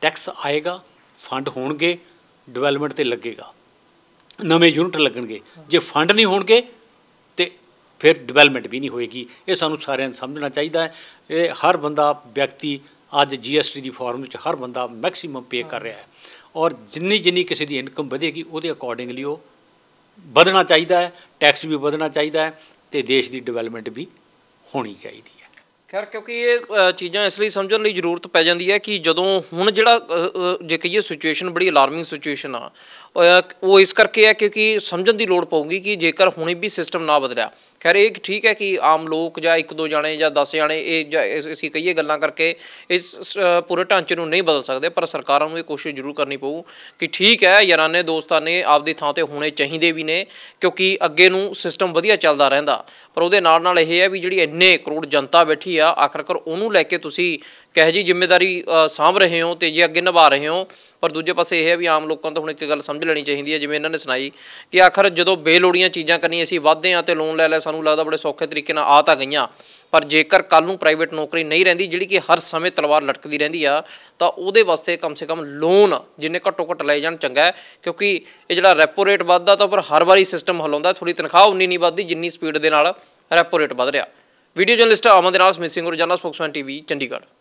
Speaker 1: ਟੈਕਸ ਆਏਗਾ ਫੰਡ ਹੋਣਗੇ ਡਿਵੈਲਪਮੈਂਟ ਤੇ ਲੱਗੇਗਾ। ਨਵੇਂ ਯੂਨਿਟ ਲੱਗਣਗੇ। ਜੇ ਫੰਡ ਨਹੀਂ ਹੋਣਗੇ ਤੇ ਫਿਰ ਡਿਵੈਲਪਮੈਂਟ ਵੀ ਨਹੀਂ ਹੋਏਗੀ। ਇਹ ਸਾਨੂੰ ਸਾਰਿਆਂ ਨੂੰ ਸਮਝਣਾ ਚਾਹੀਦਾ ਹੈ। ਇਹ ਹਰ ਬੰਦਾ, ਵਿਅਕਤੀ ਅੱਜ ਜੀਐਸਟੀ ਦੀ ਫਾਰਮ ਵਿੱਚ ਹਰ ਬੰਦਾ ਮੈਕਸਿਮਮ ਪੇ ਕਰ ਰਿਹਾ ਹੈ। ਔਰ ਜਿੰਨੀ ਜਿੰਨੀ ਕਿਸੇ ਦੀ ਇਨਕਮ ਵਧੇਗੀ, ਉਹਦੇ ਅਕੋਰਡਿੰਗਲੀ ਉਹ ਵਧਣਾ ਚਾਹੀਦਾ ਹੈ। ਟੈਕਸ ਵੀ ਵਧਣਾ ਚਾਹੀਦਾ ਹੈ ਤੇ ਦੇਸ਼ ਦੀ ਡਿਵੈਲਪਮੈਂਟ ਵੀ ਹੋਣੀ ਚਾਹੀਦੀ ਹੈ।
Speaker 2: ਖੈਰ, ਕਿਉਂਕਿ ਇਹ ਚੀਜ਼ਾਂ ਇਸ ਲਈ ਸਮਝਣ ਲਈ ਜ਼ਰੂਰਤ ਪੈ ਜਾਂਦੀ ਹੈ ਕਿ ਜਦੋਂ ਹੁਣ ਜਿਹੜਾ ਜੇ ਕਹੀਏ ਸਿਚੁਏਸ਼ਨ ਬੜੀ ਅਲਾਰਮਿੰਗ ਸਿਚੁਏਸ਼ਨ ਆ ਉਹ ਇਸ ਕਰਕੇ ਹੈ ਕਿਉਂਕਿ ਸਮਝਣ ਦੀ ਲੋੜ ਪਊਗੀ ਕਿ ਜੇਕਰ ਹੁਣੇ ਵੀ ਸਿਸਟਮ ਨਾ ਬਦਲਿਆ ਖੈਰ, ਇਹ ਠੀਕ ਹੈ ਕਿ ਆਮ ਲੋਕ ਜਾਂ ਇੱਕ ਦੋ ਜਾਣੇ ਜਾਂ 10 ਜਾਣੇ ਇਹ ਜਾਂ ਇਸ- ਅਸੀਂ ਕਹੀਏ ਗੱਲਾਂ ਕਰਕੇ ਇਸ ਪੂਰੇ ਢਾਂਚੇ ਨੂੰ ਨਹੀਂ ਬਦਲ ਸਕਦੇ, ਪਰ ਸਰਕਾਰਾਂ ਨੂੰ ਇਹ ਕੋਸ਼ਿਸ਼ ਜ਼ਰੂਰ ਕਰਨੀ ਪਊ ਕਿ ਠੀਕ ਹੈ, ਯਾਰਾਨੇ ਦੋਸਤਾਨੇ ਆਪਦੀ ਥਾਂ ਤੇ ਹੋਣੇ ਚਾਹੀਦੇ ਵੀ ਨੇ, ਕਿਉਂਕਿ ਅੱਗੇ ਨੂੰ ਸਿਸਟਮ ਵਧੀਆ ਚੱਲਦਾ ਰਹਿੰਦਾ। ਪਰ ਉਹਦੇ ਨਾਲ ਨਾਲ ਇਹ ਹੈ ਵੀ ਜਿਹੜੀ ਇੰਨੇ ਕਰੋੜ ਜਨਤਾ ਬੈਠੀ ਆ, ਆਖਰਕਾਰ ਉਹਨੂੰ ਲੈ ਕੇ ਤੁਸੀਂ ਕਹੇ ਜੀ ਜ਼ਿੰਮੇਵਾਰੀ ਸਾਂਭ ਰਹੇ ਹੋ ਤੇ ਜੇ ਅੱਗੇ ਨਿਭਾ ਰਹੇ ਹੋ ਪਰ ਦੂਜੇ ਪਾਸੇ ਇਹ ਹੈ ਵੀ ਆਮ ਲੋਕਾਂ ਤੋਂ ਹੁਣ ਇੱਕ ਗੱਲ ਸਮਝ ਲੈਣੀ ਚਾਹੀਦੀ ਹੈ, ਜਿਵੇਂ ਇਹਨਾਂ ਨੇ ਸੁਣਾਈ ਕਿ ਆਖਰ ਜਦੋਂ ਬੇਲੋੜੀਆਂ ਚੀਜ਼ਾਂ ਕਰਨੀਆਂ ਅਸੀਂ ਵਾਧੇ ਆ ਤੇ ਲੋਨ ਲੈ ਲੈ, ਸਾਨੂੰ ਲੱਗਦਾ ਬੜੇ ਸੌਖੇ ਤਰੀਕੇ ਨਾਲ ਆ ਤਾਂ ਗਈਆਂ। ਪਰ ਜੇਕਰ ਕੱਲ ਨੂੰ ਪ੍ਰਾਈਵੇਟ ਨੌਕਰੀ ਨਹੀਂ ਰਹਿੰਦੀ, ਜਿਹੜੀ ਕਿ ਹਰ ਸਮੇਂ ਤਲਵਾਰ ਲਟਕਦੀ ਰਹਿੰਦੀ ਆ, ਤਾਂ ਉਹਦੇ ਵਾਸਤੇ ਕਮ ਸੇ ਕਮ ਲੋਨ ਜਿੰਨੇ ਘੱਟੋ ਘੱਟ ਲਏ ਜਾਣ ਚੰਗਾ ਹੈ, ਕਿਉਂਕਿ ਇਹ ਜਿਹੜਾ ਰੈਪੋ ਰੇਟ ਵੱਧਦਾ ਤਾਂ ਪਰ ਹਰ ਵਾਰੀ ਸਿਸਟਮ ਹਲਾਉਂਦਾ ਥੋੜੀ ਤਨਖਾਹ ਉਨੀ ਨਹੀਂ ਵੱਧਦੀ ਜਿੰਨੀ ਸਪੀਡ ਦੇ ਨਾਲ ਰੈਪੋ ਰੇਟ ਵੱਧ ਰਿਹਾ। ਵੀਡੀਓ ਜਰਨਲਿਸਟ ਅਮਨ ਦੇ ਨਾਲ ਸਮਿਤ ਸਿੰਘ ਰੋਜ਼ਾਨਾ ਸਪੋਕਸਮੈਨ ਟੀਵੀ ਚੰਡੀਗੜ੍ਹ।